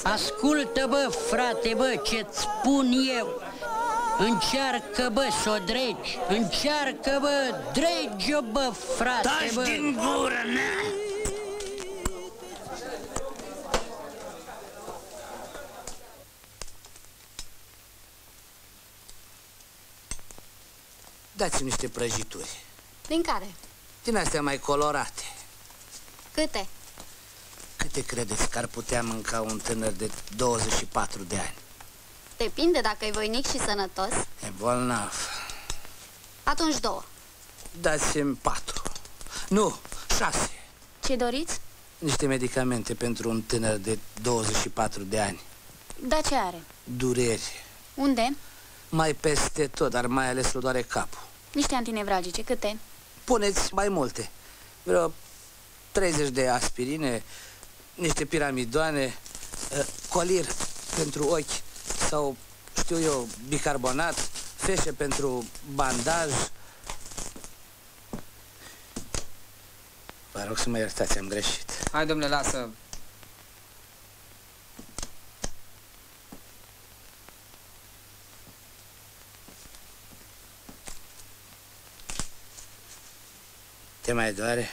[SPEAKER 22] Ascultă, bă, frate, bă, ce-ți spun eu Încearcă, bă, să o dregi Încearcă, bă, dregi-o, bă, frate,
[SPEAKER 21] Taci
[SPEAKER 22] bă
[SPEAKER 21] din gură, nea! Dați-mi niște prăjituri.
[SPEAKER 13] Din care?
[SPEAKER 21] Din astea mai colorate.
[SPEAKER 13] Câte?
[SPEAKER 21] Câte credeți că ar putea mânca un tânăr de 24 de ani?
[SPEAKER 13] Depinde dacă e voinic și sănătos.
[SPEAKER 21] E bolnav.
[SPEAKER 13] Atunci două.
[SPEAKER 21] Dați-mi patru. Nu, șase.
[SPEAKER 13] Ce doriți?
[SPEAKER 21] Niște medicamente pentru un tânăr de 24 de ani.
[SPEAKER 13] Da, ce are?
[SPEAKER 21] Dureri.
[SPEAKER 13] Unde?
[SPEAKER 21] Mai peste tot, dar mai ales îl doare capul.
[SPEAKER 13] Niște antinevragice, câte?
[SPEAKER 21] Puneți mai multe. Vreo 30 de aspirine, niște piramidoane, eh, colir pentru ochi sau, știu eu, bicarbonat, feșe pentru bandaj. Vă rog să mă iertați, am greșit.
[SPEAKER 1] Hai, domnule, lasă.
[SPEAKER 21] Te mai doare?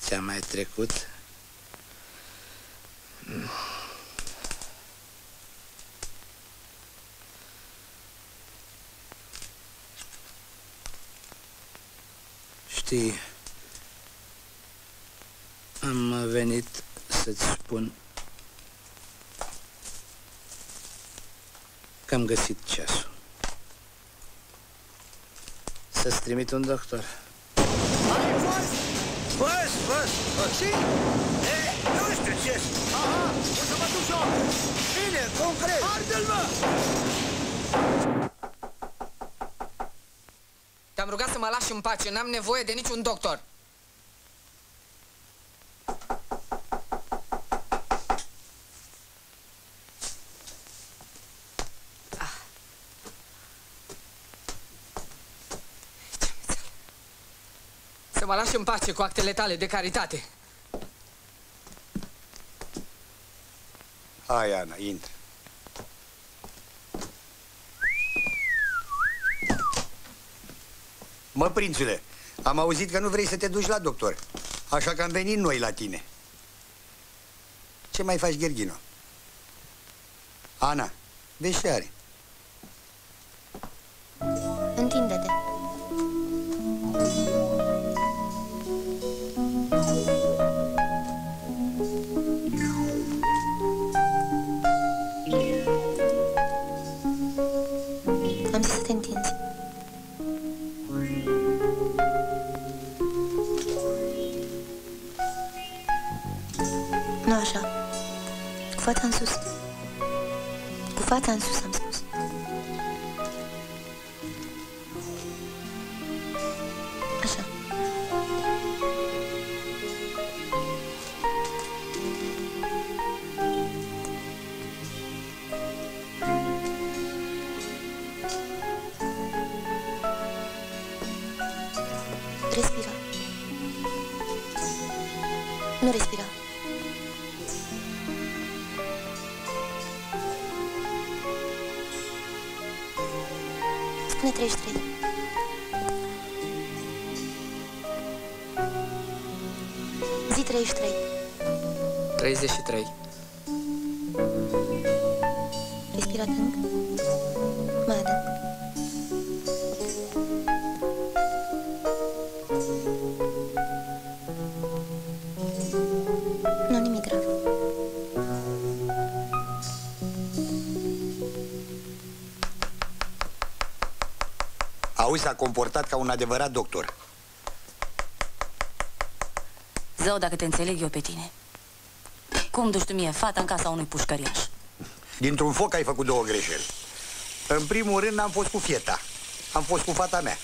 [SPEAKER 21] Ți-a mai trecut? Mm. Știi, am venit să-ți spun că am găsit ceasul. Să-ți trimit un doctor.
[SPEAKER 12] Băs, băs, băs, și? E, nu știu ce Aha, o să mă duc eu. Bine, concret. Arde-l, mă!
[SPEAKER 1] Te-am rugat să mă lași în pace, n-am nevoie de niciun doctor. Mă lași în pace cu actele tale de caritate.
[SPEAKER 11] Hai, Ana, intră. Mă, prințule, am auzit că nu vrei să te duci la doctor. Așa că am venit noi la tine. Ce mai faci, Gherghino? Ana, vezi ce are.
[SPEAKER 13] Fața în sus,
[SPEAKER 18] am spus.
[SPEAKER 11] Comportat ca un adevărat doctor.
[SPEAKER 14] Zău, dacă te înțeleg eu pe tine. Cum duci tu mie fata în casa unui pușcăriaș?
[SPEAKER 11] Dintr-un foc ai făcut două greșeli. În primul rând am fost cu fieta. Am fost cu fata mea.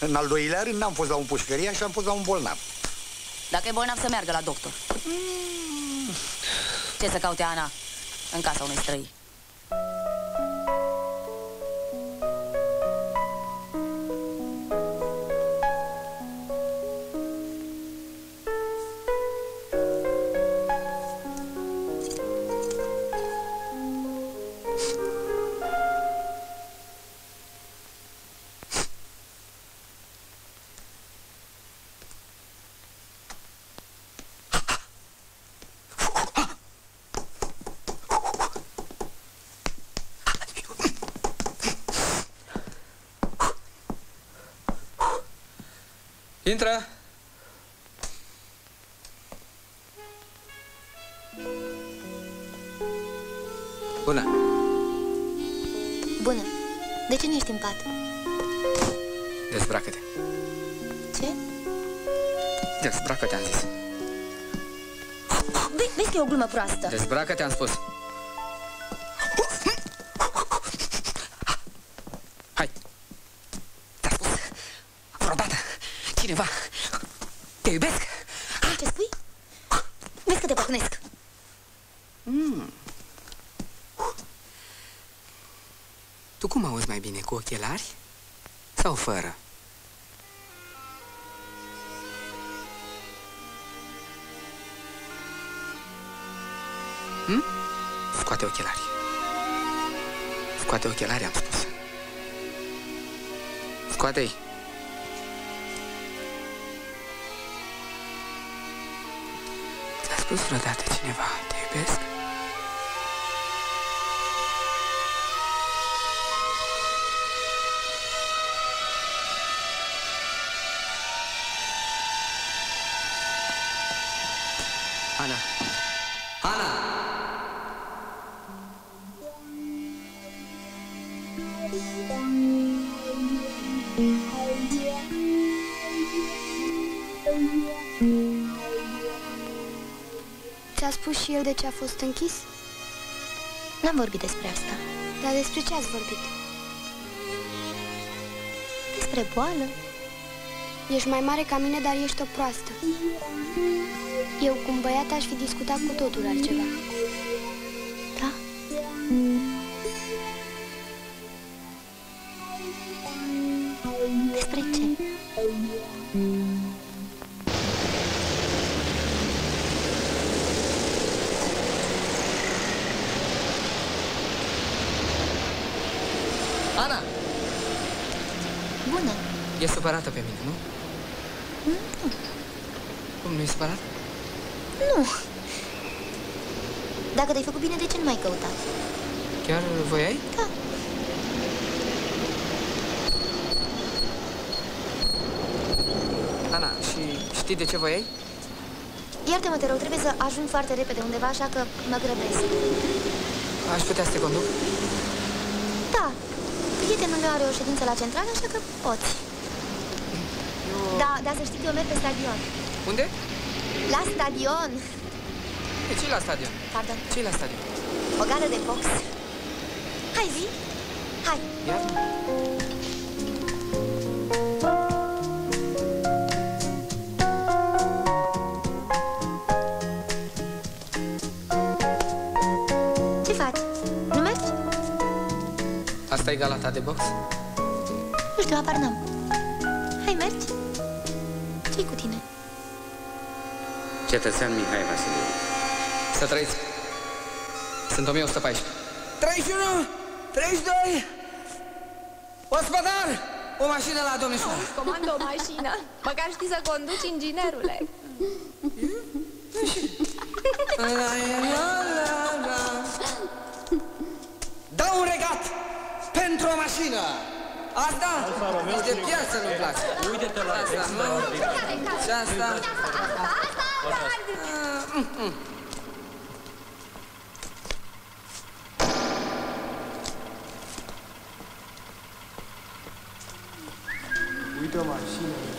[SPEAKER 11] În al doilea rând n-am fost la un pușcăriaș și am fost la un bolnav.
[SPEAKER 14] Dacă e bolnav să meargă la doctor. Ce să caute Ana în casa unui străin?
[SPEAKER 1] Intră! Bună!
[SPEAKER 18] Bună. De ce nu ești în pat?
[SPEAKER 1] Dezbracă-te.
[SPEAKER 18] Ce?
[SPEAKER 1] Dezbracă-te, am zis.
[SPEAKER 18] Vezi, vezi că e o glumă proastă.
[SPEAKER 1] Dezbracă-te, am spus. Cineva. Te iubesc.
[SPEAKER 18] Ce spui? Vezi că te păcnesc.
[SPEAKER 1] Mm. Tu cum auzi mai bine, cu ochelari sau fără? Hm? Scoate ochelari. Scoate ochelari, am spus. Scoate-i. Spus vreodată cineva, te iubesc?
[SPEAKER 13] Ți-a spus și el de ce a fost închis?
[SPEAKER 18] N-am vorbit despre asta.
[SPEAKER 13] Dar despre ce ați vorbit?
[SPEAKER 18] Despre boală.
[SPEAKER 13] Ești mai mare ca mine, dar ești o proastă. Eu, cu un băiat, aș fi discutat cu totul altceva.
[SPEAKER 1] Știi de ce voiai?
[SPEAKER 18] Iartă-mă, te rog, trebuie să ajung foarte repede undeva, așa că mă grăbesc.
[SPEAKER 1] Aș putea să te conduc?
[SPEAKER 18] Da. Prietenul meu are o ședință la centrală, așa că poți. Da, dar să știi că eu merg pe stadion.
[SPEAKER 1] Unde?
[SPEAKER 18] La stadion.
[SPEAKER 1] De ce la stadion?
[SPEAKER 18] Pardon.
[SPEAKER 1] ce la stadion?
[SPEAKER 18] O gală de box. Hai, zi! Hai!
[SPEAKER 1] Iar? Ta de box?
[SPEAKER 18] Nu știu, apar n-am. Hai, mergi? Ce-i cu tine?
[SPEAKER 2] Cetățean Mihai Vasiliu.
[SPEAKER 1] Să trăiți. Sunt 1114. 31! 32! Ospătar! O mașină la domnișoară!
[SPEAKER 23] Comandă o mașină. Măcar știi să conduci, inginerule.
[SPEAKER 1] La, la, la, la. Dau un regat pentru o mașină! Asta? Nici de piață nu-mi place.
[SPEAKER 5] Uite-te la
[SPEAKER 1] Asta, nu? Și asta? Ah, mm, mm.
[SPEAKER 24] Uite o mașină.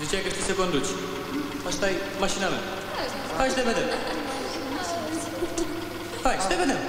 [SPEAKER 5] Ziceai că știi să conduci. Asta e mașina mea. Hai să te vedem. Hai, să te vedem.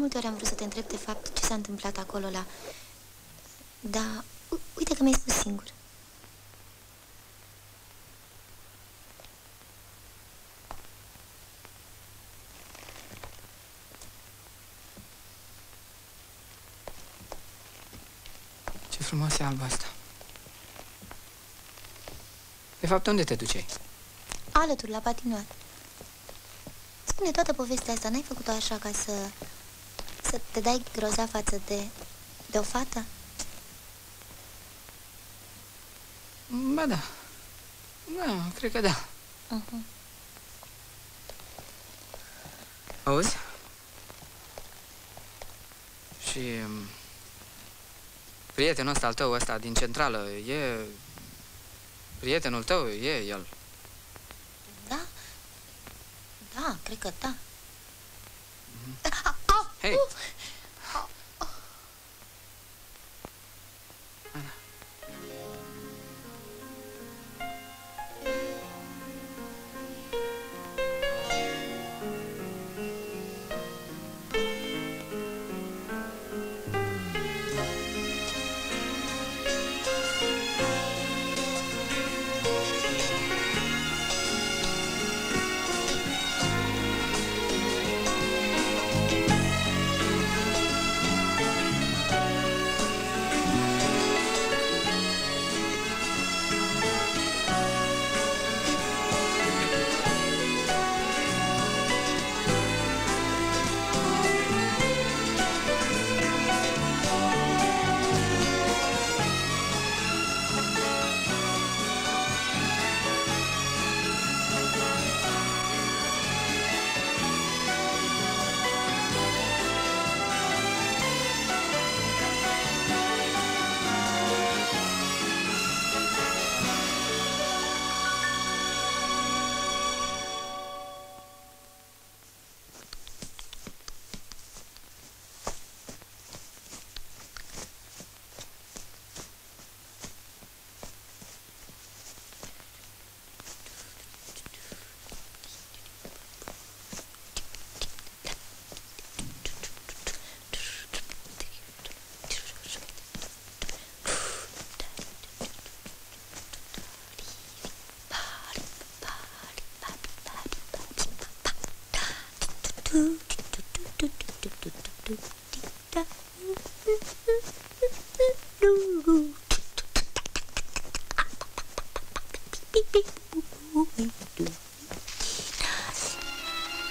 [SPEAKER 18] Multe ori am vrut să te întreb de fapt ce s-a întâmplat acolo la... Da, u- uite că mi-ai spus singur.
[SPEAKER 1] Ce frumos e alba asta. De fapt, unde te duceai?
[SPEAKER 18] Alături, la patinoar. Spune toată povestea asta, n-ai făcut-o așa ca să... Să te dai grozav față de... de o fată?
[SPEAKER 1] Ba da. Da, cred că da.
[SPEAKER 18] Uh-huh.
[SPEAKER 1] Auzi? Și... um, Prietenul ăsta al tău, ăsta din centrală, e... Prietenul tău, e el.
[SPEAKER 18] Da? Da, cred că da.
[SPEAKER 1] Hei!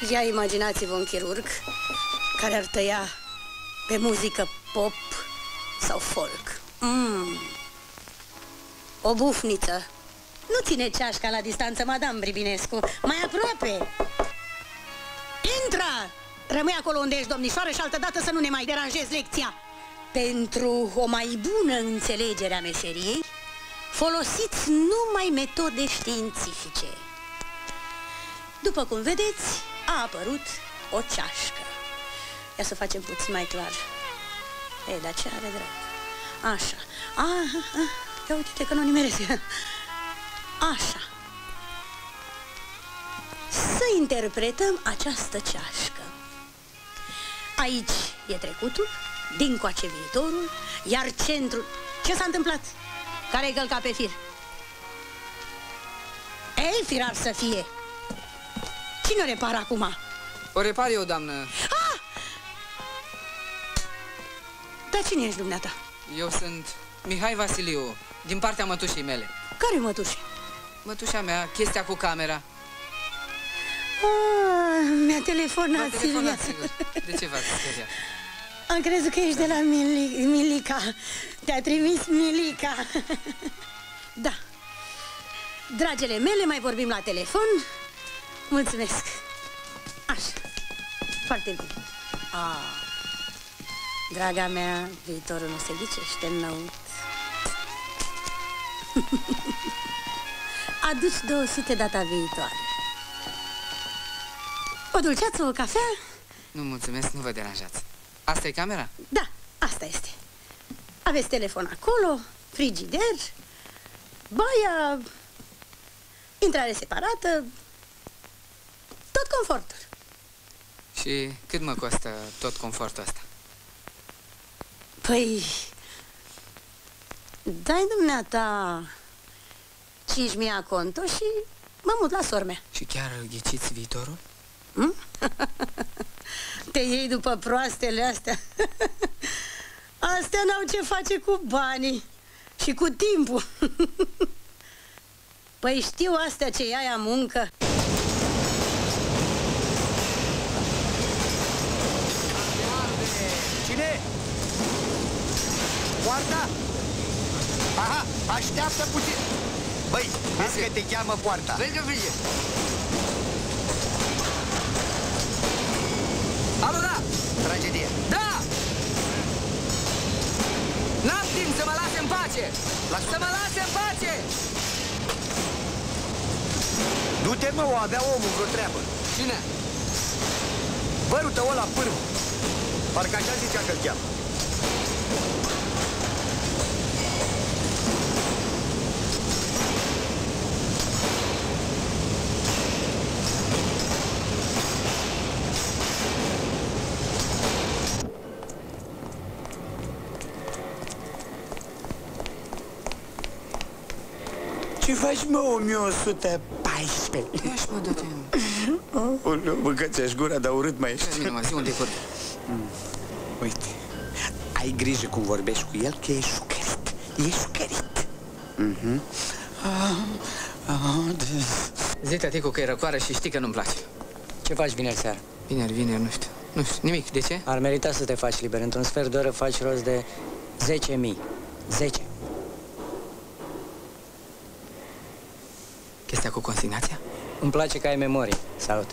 [SPEAKER 25] Ia imaginați-vă un chirurg care ar tăia pe muzică pop sau folk. Mm. O bufniță. Nu ține ceașca la distanță, madame Bribinescu. Mai aproape. Intră! Rămâi acolo unde ești, domnișoară, și altădată să nu ne mai deranjezi lecția. Pentru o mai bună înțelegere a meseriei, folosiți numai metode științifice. După cum vedeți, a apărut o ceașcă. Ia să facem puțin mai clar. E, dar ce are drept? Așa. Ah, ah, ia uite-te că nu nimeresc. Așa. Să interpretăm această ceașcă. Aici e trecutul, dincoace viitorul, iar centrul... Ce s-a întâmplat? Care-i călca pe fir? Ei, firar să fie! Cine o repară acum?
[SPEAKER 1] O repar eu, doamnă.
[SPEAKER 25] Dar cine ești dumneata?
[SPEAKER 1] Eu sunt Mihai Vasiliu, din partea mătușii mele.
[SPEAKER 25] Care mătuși?
[SPEAKER 1] Mătușa mea, chestia cu camera.
[SPEAKER 25] Ah, mi-a telefonat,
[SPEAKER 1] M-a
[SPEAKER 25] Silvia.
[SPEAKER 1] telefonat, sigur. De ce v-ați speriat?
[SPEAKER 25] Am crezut că ești de la Mili Milica. Te-a trimis Milica. da. Dragele mele, mai vorbim la telefon. Mulțumesc. Așa. Foarte bine. Ah. Draga mea, viitorul nu se ghicește înăuntru. Aduci 200 data viitoare. O dulceață, o cafea?
[SPEAKER 1] Nu, mulțumesc, nu vă deranjați. Asta e camera?
[SPEAKER 25] Da, asta este. Aveți telefon acolo, frigider, baia, intrare separată, tot confortul.
[SPEAKER 1] Și cât mă costă tot confortul ăsta?
[SPEAKER 25] Păi, dai dumneata 5.000 a conto și mă mut la sormea.
[SPEAKER 1] Și chiar ghiciți viitorul?
[SPEAKER 25] Hm? Te iei după proastele astea. Astea n-au ce face cu banii și cu timpul. Păi știu astea ce ia ea muncă.
[SPEAKER 11] Poarta? Aha, așteaptă puțin. Băi, vezi că te cheamă poarta.
[SPEAKER 1] Vezi, vezi. Alo, da!
[SPEAKER 11] Tragedie.
[SPEAKER 1] Da! N-am timp să mă lase în pace! Să mă lase în pace!
[SPEAKER 11] Du-te, mă, o avea omul vreo treabă.
[SPEAKER 1] Cine?
[SPEAKER 11] Vărul tău ăla pârv. Parcă așa zicea că-l cheamă.
[SPEAKER 24] Ce faci, mă, 1114?
[SPEAKER 1] Ia-și mă, dă-te.
[SPEAKER 24] Aoleu, bă, că ți-aș gura, dar urât mai ești.
[SPEAKER 1] Bine, mă, zi unde-i fără.
[SPEAKER 24] Uite, ai grijă cum vorbești cu el, că e șucărit. E șucărit. Mhm. Ah, ah, de-
[SPEAKER 1] Zi, taticu, că e răcoară și știi că nu-mi place.
[SPEAKER 8] Ce faci vineri seara?
[SPEAKER 1] Vineri, vineri, nu știu. Nu știu, nimic. De ce?
[SPEAKER 8] Ar merita să te faci liber. Într-un sfert de oră faci rost de 10.000. 10.
[SPEAKER 1] Chestia cu consignația?
[SPEAKER 8] Îmi place că ai memorie. Salut.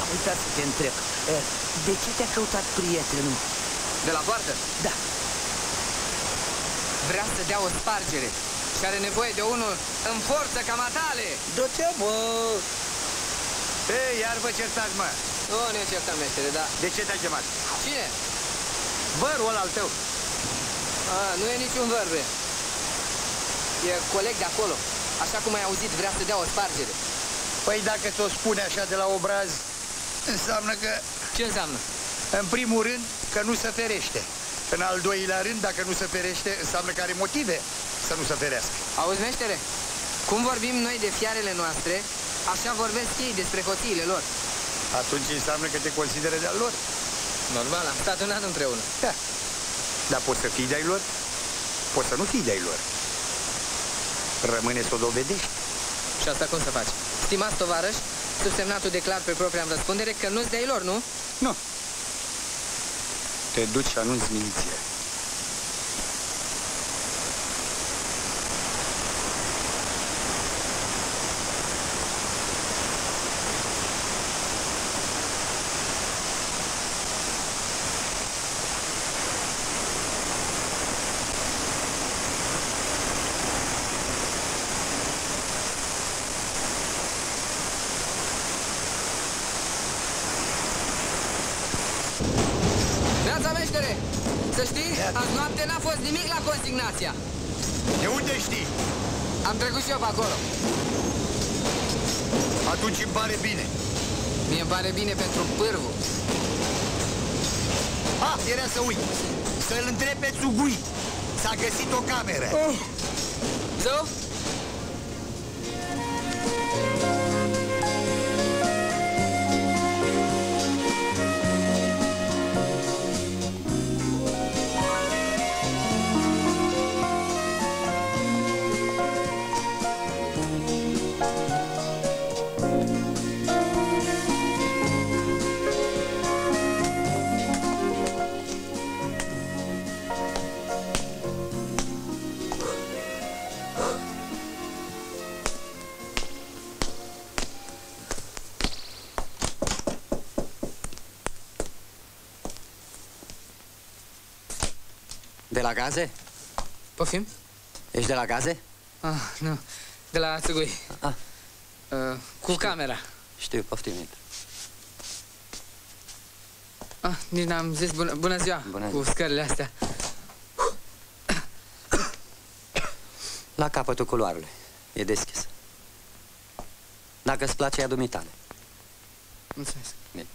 [SPEAKER 21] Am uitat să te întreb. Eh, De ce te-a căutat prietenul?
[SPEAKER 1] De la poartă?
[SPEAKER 21] Da.
[SPEAKER 1] Vrea să dea o spargere și are nevoie de unul în forță ca matale.
[SPEAKER 11] Du-te, bă! Ei, iar vă certați, mă.
[SPEAKER 1] Nu ne certăm, meștere, da.
[SPEAKER 11] De ce te-a chemat?
[SPEAKER 1] Cine?
[SPEAKER 11] Vărul ăla al tău.
[SPEAKER 1] A, nu e niciun vărbe. E coleg de acolo. Așa cum ai auzit, vrea să dea o spargere.
[SPEAKER 11] Păi dacă ți-o spune așa de la obraz, înseamnă că...
[SPEAKER 1] Ce înseamnă?
[SPEAKER 11] În primul rând, că nu se ferește. În al doilea rând, dacă nu se ferește, înseamnă că are motive să nu se ferească.
[SPEAKER 1] Auzi, meștere, cum vorbim noi de fiarele noastre, așa vorbesc ei despre hoțiile lor.
[SPEAKER 11] Atunci înseamnă că te consideră de-al lor.
[SPEAKER 26] Normal, am stat un an împreună.
[SPEAKER 11] Da. Dar poți să fii de-ai lor? Poți să nu fii de-ai lor. Rămâne să o dovedești.
[SPEAKER 26] Și asta cum să faci? Stimați tovarăși, subsemnatul declar pe propria am răspundere că nu-ți de lor, nu?
[SPEAKER 11] Nu. Te duci și anunți miliția.
[SPEAKER 1] Neața, meștere! Să știi, azi noapte n-a fost nimic la consignația.
[SPEAKER 11] De unde știi?
[SPEAKER 1] Am trecut și eu pe acolo.
[SPEAKER 11] Atunci îmi pare bine.
[SPEAKER 1] Mie îmi pare bine pentru pârvu.
[SPEAKER 11] Ah, era să uit. Să-l întreb pe Tsugui. S-a găsit o cameră.
[SPEAKER 1] Oh. Zău?
[SPEAKER 8] La gaze?
[SPEAKER 1] Poftim?
[SPEAKER 8] Ești de la gaze?
[SPEAKER 1] Ah, nu. De la Țugui.
[SPEAKER 8] Ah.
[SPEAKER 1] Uh, cu camera.
[SPEAKER 8] Știu, poftim. intră.
[SPEAKER 1] Ah, nici n-am zis bună, bună ziua
[SPEAKER 8] Bună
[SPEAKER 1] cu
[SPEAKER 8] ziua.
[SPEAKER 1] scările astea.
[SPEAKER 8] La capătul culoarului. E deschis. Dacă îți place, ia dumitale.
[SPEAKER 1] Mulțumesc.
[SPEAKER 8] Bine.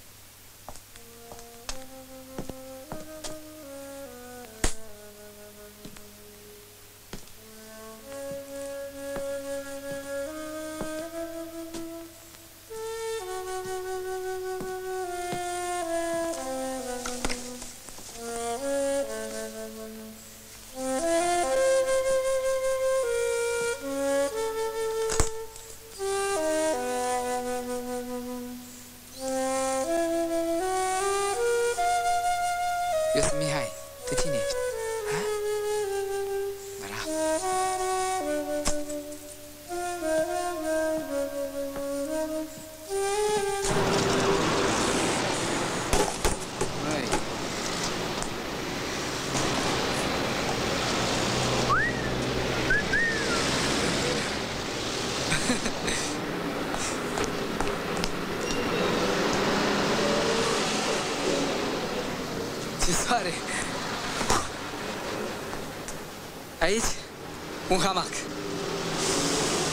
[SPEAKER 1] Un hamac.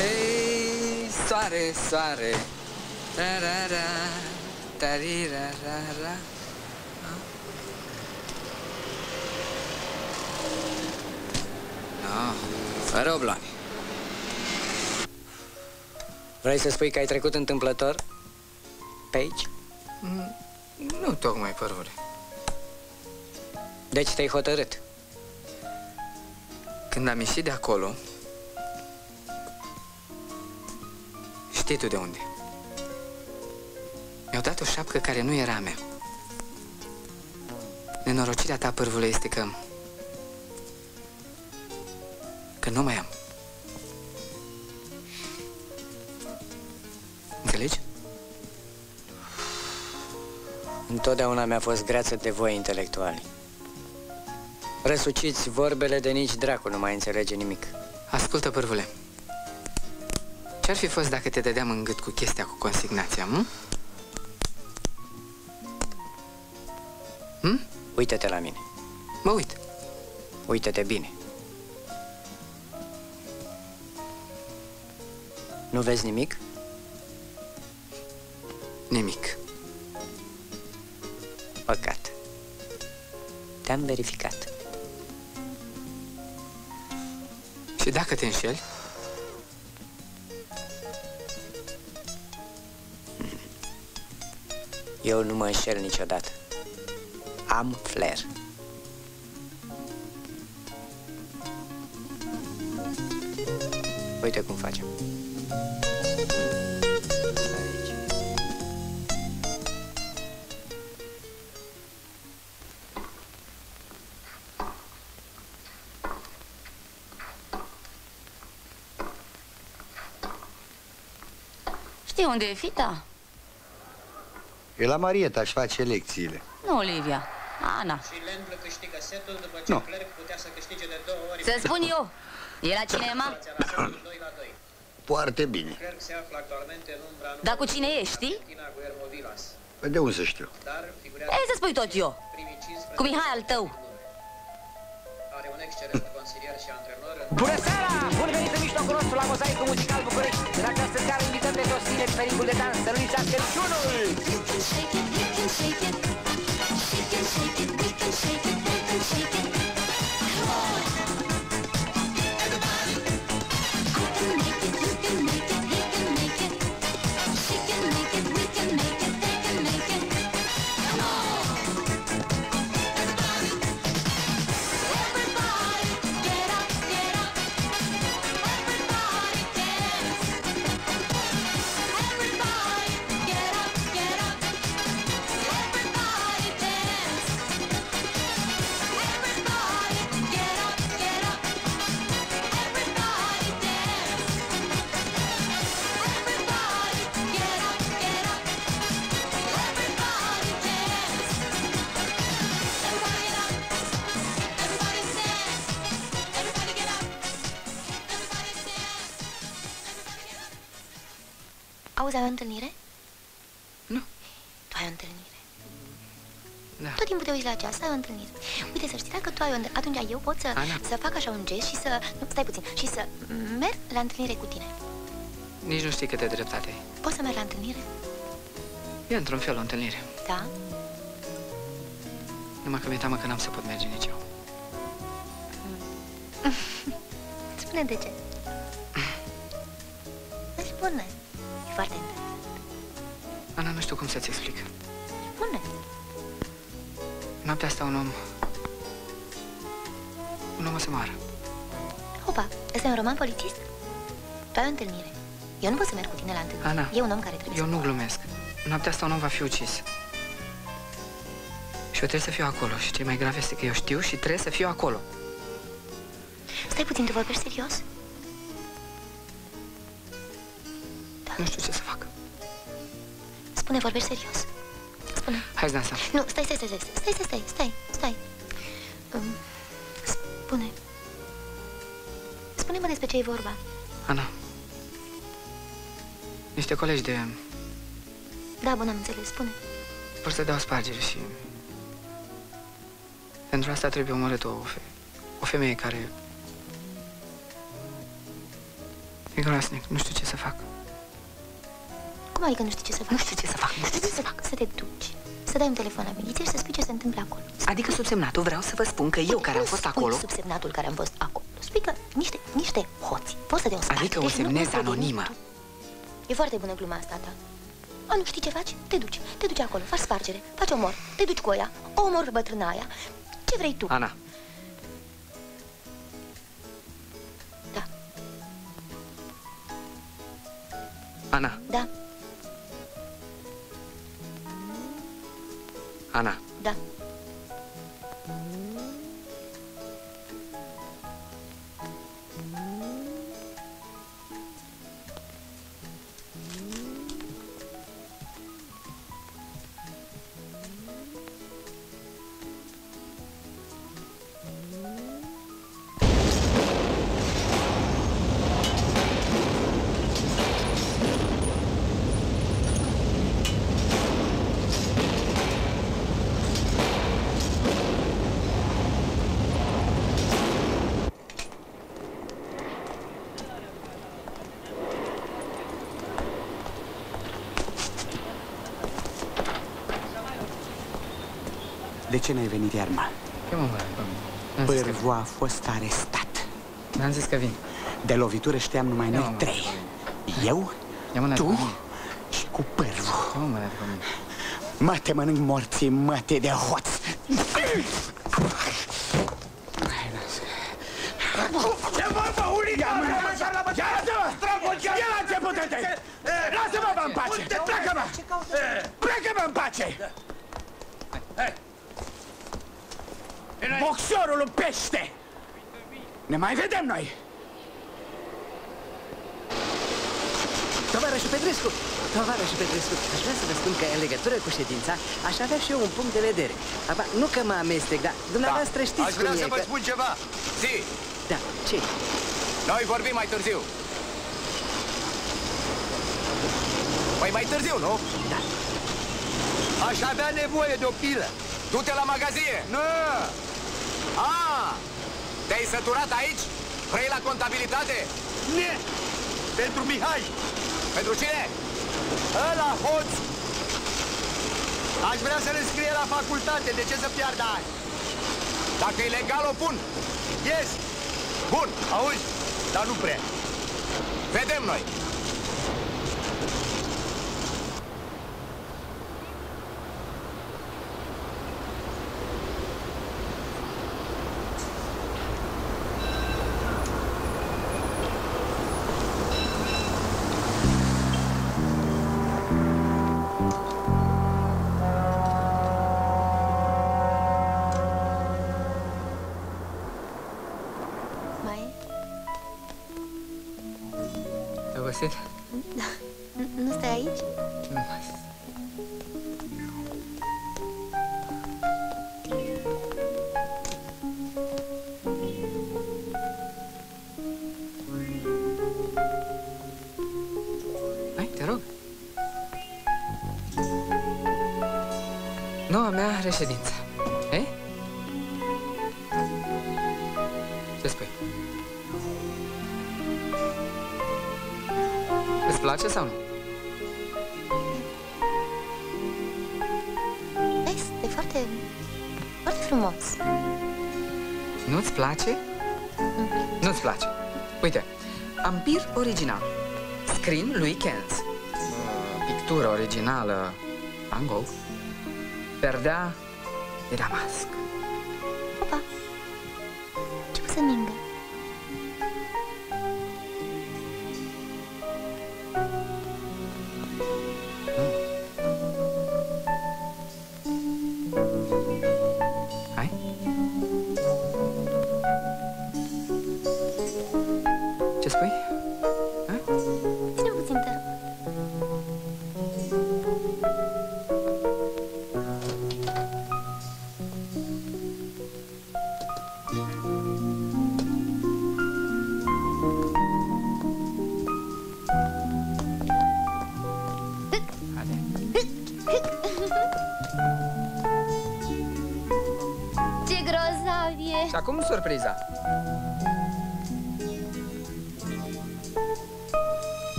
[SPEAKER 1] Ei, soare, soare. Ra, ra, ra, tari, ra, ra, ra. No, fără obloane.
[SPEAKER 8] Vrei să spui că ai trecut întâmplător pe aici?
[SPEAKER 1] Mm, Nu tocmai, părvule.
[SPEAKER 8] Deci te-ai hotărât.
[SPEAKER 1] Când am ieșit de acolo, știi tu de unde? Mi-au dat o șapcă care nu era a mea. Nenorocirea ta, pârvule, este că... că nu mai am. Înțelegi?
[SPEAKER 8] Întotdeauna mi-a fost greață de voi intelectuali. Răsuciți vorbele de nici dracu nu mai înțelege nimic.
[SPEAKER 1] Ascultă, pârvule. Ce-ar fi fost dacă te dădeam în gât cu chestia cu consignația, hm? Hm?
[SPEAKER 8] Uită-te la mine.
[SPEAKER 1] Mă uit.
[SPEAKER 8] Uită-te bine. Nu vezi nimic?
[SPEAKER 1] Nimic.
[SPEAKER 8] Păcat. Te-am verificat.
[SPEAKER 1] Și dacă te înșeli?
[SPEAKER 8] Eu nu mă înșel niciodată. Am flair. Uite cum facem.
[SPEAKER 14] Unde e fita?
[SPEAKER 11] E la Marieta își face lecțiile.
[SPEAKER 14] Nu, Olivia. Ana.
[SPEAKER 27] Și Lendl câștigă setul după ce
[SPEAKER 11] Nu.
[SPEAKER 27] Clerc putea să câștige de două ori.
[SPEAKER 14] Să spun eu. E la cinema?
[SPEAKER 27] La setul 2 la 2.
[SPEAKER 11] Foarte bine.
[SPEAKER 27] Clerc se află actualmente în umbra
[SPEAKER 14] Dar cu cine ești, știi?
[SPEAKER 27] Argentina Guillermo Vilas.
[SPEAKER 11] Păi de unde să știu?
[SPEAKER 27] Dar figurează
[SPEAKER 14] Ei, să spui tot eu.
[SPEAKER 27] primii 15
[SPEAKER 14] Cu Mihai al tău
[SPEAKER 27] are un excelent consilier și antrenor.
[SPEAKER 15] Bună seara! Bun venit în mijlocul nostru la Mozaicul Muzical București. În această seară invităm pe toți tineri pericul de dans să nu uitați Crăciunul! You can shake it, you can shake it. Shake it, shake it, we can shake it, they can shake it.
[SPEAKER 18] Auzi, ai o întâlnire?
[SPEAKER 1] Nu.
[SPEAKER 18] Tu ai o întâlnire.
[SPEAKER 1] Da.
[SPEAKER 18] Tot timpul te uiți la ceas, ai o întâlnire. Uite, să știi, dacă tu ai o întâlnire, atunci eu pot să,
[SPEAKER 1] Ana.
[SPEAKER 18] să fac așa un gest și să... Nu, stai puțin. Și să merg la întâlnire cu tine.
[SPEAKER 1] Nici nu știi câte dreptate ai.
[SPEAKER 18] Poți să merg la întâlnire?
[SPEAKER 1] E într-un fel o întâlnire.
[SPEAKER 18] Da?
[SPEAKER 1] Numai că mi-e teamă că n-am să pot merge nici eu.
[SPEAKER 18] Spune de ce. Deci spune. E foarte interesant.
[SPEAKER 1] Ana, nu știu cum să-ți explic.
[SPEAKER 18] Spune.
[SPEAKER 1] Noaptea asta un om... Un om o să moară.
[SPEAKER 18] Opa, ăsta e un roman polițist? Tu ai o întâlnire. Eu nu pot să merg cu tine la întâlnire.
[SPEAKER 1] Ana,
[SPEAKER 18] E un om care trebuie
[SPEAKER 1] Eu nu glumesc. Noaptea asta un om va fi ucis. Și eu trebuie să fiu acolo. Și ce mai grav este că eu știu și trebuie să fiu acolo.
[SPEAKER 18] să... Stai puțin, tu vorbești serios?
[SPEAKER 1] Nu știu ce să fac.
[SPEAKER 18] Spune, vorbești serios? Spune.
[SPEAKER 1] Hai să dansăm.
[SPEAKER 18] Nu, stai, stai, stai, stai, stai, stai, stai, stai, stai. Um, spune. Spune-mă despre ce e vorba.
[SPEAKER 1] Ana. Niște colegi de...
[SPEAKER 18] Da, bun, am înțeles, spune.
[SPEAKER 1] vor să dea o spargere și... Pentru asta trebuie omorât o, fe... o femeie care... E groasnic, nu știu ce să fac.
[SPEAKER 18] Cum adică nu știi ce să fac? Nu știu ce să fac, nu știu ce să fac. Să te duci, să dai un telefon la miliție și să spui ce se întâmplă acolo.
[SPEAKER 28] Adică subsemnatul vreau să vă spun că eu care am fost acolo...
[SPEAKER 18] subsemnatul care am fost acolo. Spui că niște, niște hoți pot să dea o spargere
[SPEAKER 28] Adică o
[SPEAKER 18] și nu
[SPEAKER 28] semnez
[SPEAKER 18] poți să
[SPEAKER 28] anonimă.
[SPEAKER 18] devii tu. E foarte bună gluma asta ta. A, nu știi ce faci? Te duci. Te duci acolo, faci spargere, faci omor, te duci cu ea, o omor pe bătrâna aia. Ce vrei tu?
[SPEAKER 1] Ana,
[SPEAKER 18] Da.
[SPEAKER 1] Ana,
[SPEAKER 18] Da, Она?
[SPEAKER 24] Да. Ce n-ai venit iar, mă?
[SPEAKER 1] Ce mă mai
[SPEAKER 24] Bârvu a fost arestat.
[SPEAKER 29] Mi-am zis că vin.
[SPEAKER 24] De lovitură știam numai
[SPEAKER 29] Ia,
[SPEAKER 24] noi
[SPEAKER 29] mă,
[SPEAKER 24] trei. Eu,
[SPEAKER 29] Ia mâna de pe
[SPEAKER 24] tu
[SPEAKER 29] mine.
[SPEAKER 24] și cu pârvu.
[SPEAKER 29] Ia mă, mâna de pe mine.
[SPEAKER 24] Mă, te mănânc morții, mă, te de hoț.
[SPEAKER 21] Ce vorba, ulița! Ia mâna, Ia lasă-mă! Ia la început de Lasă-mă, mă, în pace! Pleacă-mă! Pleacă-mă în pace! Boxorul în pește! Ne mai vedem noi!
[SPEAKER 15] Tovarășul Petrescu, tovarășul Petrescu, aș vrea să vă spun că în legătură cu ședința aș avea și eu un punct de vedere. Aba, nu că mă amestec, dar dumneavoastră știți
[SPEAKER 1] Aș vrea
[SPEAKER 15] cum
[SPEAKER 1] să
[SPEAKER 15] e
[SPEAKER 1] vă
[SPEAKER 15] că...
[SPEAKER 1] spun ceva. Zi,
[SPEAKER 15] Da, ce?
[SPEAKER 1] noi vorbim mai târziu. Păi mai târziu, nu?
[SPEAKER 15] Da.
[SPEAKER 1] Aș avea nevoie de o pilă. Du-te la magazie. Nu! A, te-ai săturat aici? Vrei la contabilitate?
[SPEAKER 21] Ne! Pentru Mihai!
[SPEAKER 1] Pentru cine? Ăla, hoț! Aș vrea să-l înscrie la facultate. De ce să piardă ani? Dacă e legal, o pun. Yes! Bun, auzi? Dar nu prea. Vedem noi.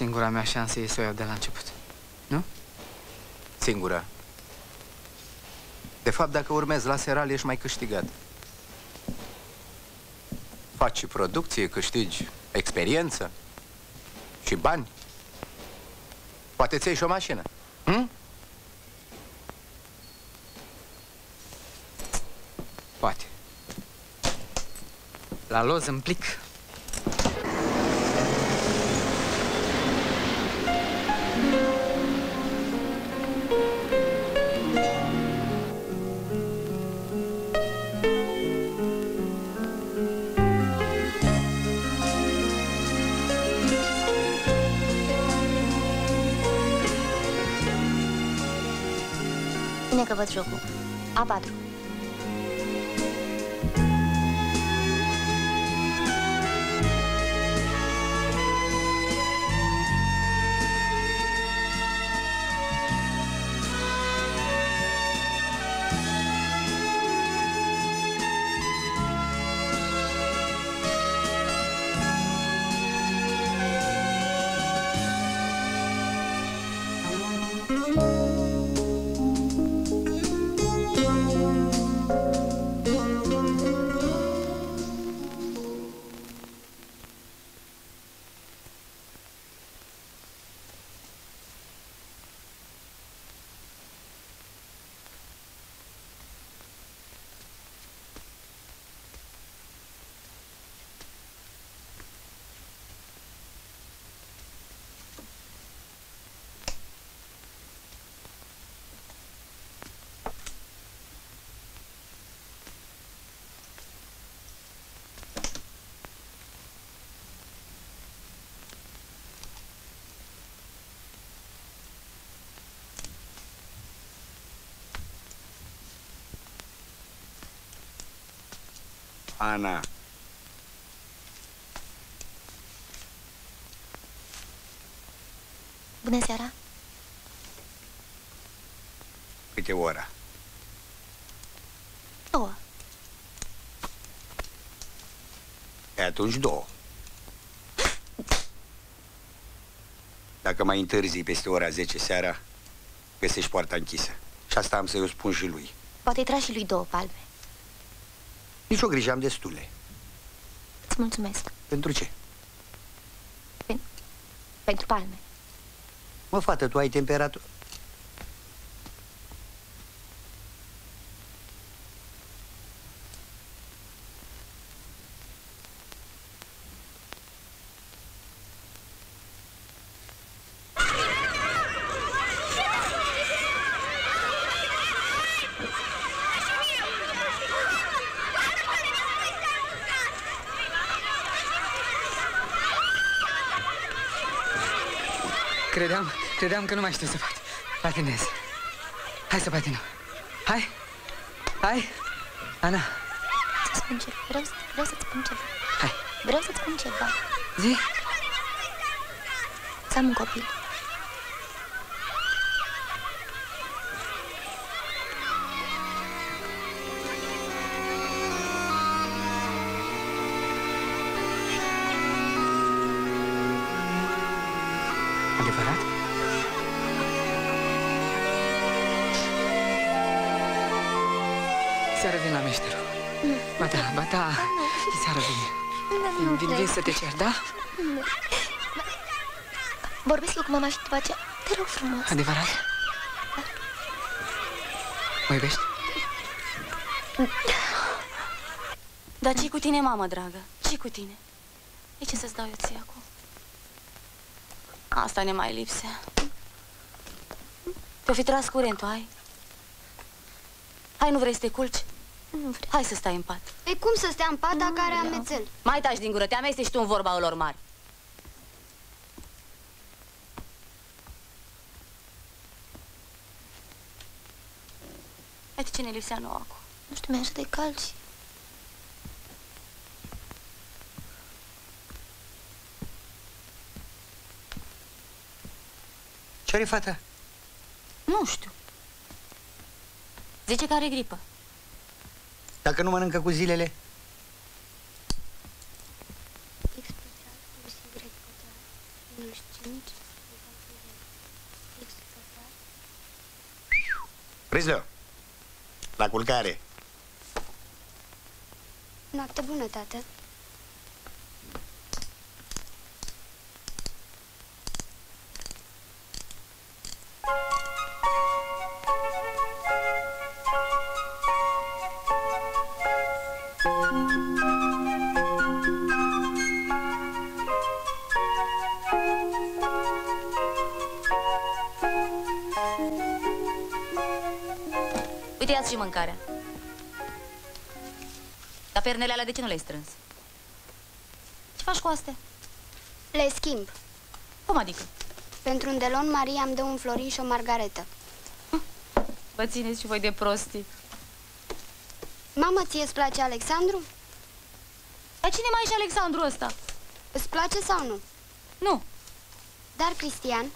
[SPEAKER 29] Singura mea șansă e să o iau de la început. Nu?
[SPEAKER 9] Singura. De fapt, dacă urmezi la seral, ești mai câștigat. Faci producție, câștigi experiență și bani. Poate ți și o mașină. Hm?
[SPEAKER 30] Poate. La loz în plic.
[SPEAKER 18] Bine că văd jocul. A4.
[SPEAKER 11] Ana,
[SPEAKER 18] Bună seara.
[SPEAKER 11] câte ora?
[SPEAKER 18] Două.
[SPEAKER 11] E atunci două. Dacă mai întârzi peste ora 10 seara, găsești poarta închisă. Și asta am să-i o spun și lui.
[SPEAKER 18] Poate-i tragi și lui două palme.
[SPEAKER 11] Nici o grijă am destule.
[SPEAKER 18] Îți mulțumesc.
[SPEAKER 11] Pentru ce?
[SPEAKER 18] Pentru palme.
[SPEAKER 11] Mă, fată, tu ai temperatură...
[SPEAKER 1] Credeam, credeam că nu mai știu să pat patinez. Hai să patinăm. Hai, hai, Ana,
[SPEAKER 18] Să spun ceva. Vreau, să, vreau să-ți spun ceva.
[SPEAKER 1] Hai.
[SPEAKER 18] Vreau să-ți spun ceva.
[SPEAKER 1] zi.
[SPEAKER 18] Să am un copil.
[SPEAKER 1] Ba da, ba da, seara vin. Vin, vin, vin să te cer, da?
[SPEAKER 18] Vorbesc eu cu mama și după aceea. Te rog frumos.
[SPEAKER 1] Adevărat? Mă iubești?
[SPEAKER 14] Dar ce cu tine, mamă dragă? ce cu tine? E ce să-ți dau eu ție acum? Asta ne mai lipsea. Te-o fi tras curentul, hai? Hai, nu vrei să te culci?
[SPEAKER 18] Nu vreau.
[SPEAKER 14] Hai să stai în pat.
[SPEAKER 13] Pe cum să stea în pat dacă are amețel?
[SPEAKER 14] Mai taci din gură, te amestești tu în vorba lor mari. Uite ce ne lipsea nouă acum.
[SPEAKER 18] Nu știu, mi-e așa de cald și...
[SPEAKER 11] Ce are fata?
[SPEAKER 14] Nu știu. Zice că are gripă.
[SPEAKER 11] Dacă nu mănâncă cu zilele? Rizlo, la culcare.
[SPEAKER 13] Noapte bună, tată.
[SPEAKER 14] Pernele alea de ce nu le-ai strâns? Ce faci cu astea?
[SPEAKER 13] Le schimb.
[SPEAKER 14] Cum adică?
[SPEAKER 13] Pentru un delon, Maria îmi dă un florin și o margaretă.
[SPEAKER 14] Vă țineți și voi de prostii.
[SPEAKER 13] Mamă, ție îți place Alexandru?
[SPEAKER 14] Dar cine mai e și Alexandru ăsta?
[SPEAKER 13] Îți place sau nu?
[SPEAKER 14] Nu.
[SPEAKER 13] Dar Cristian?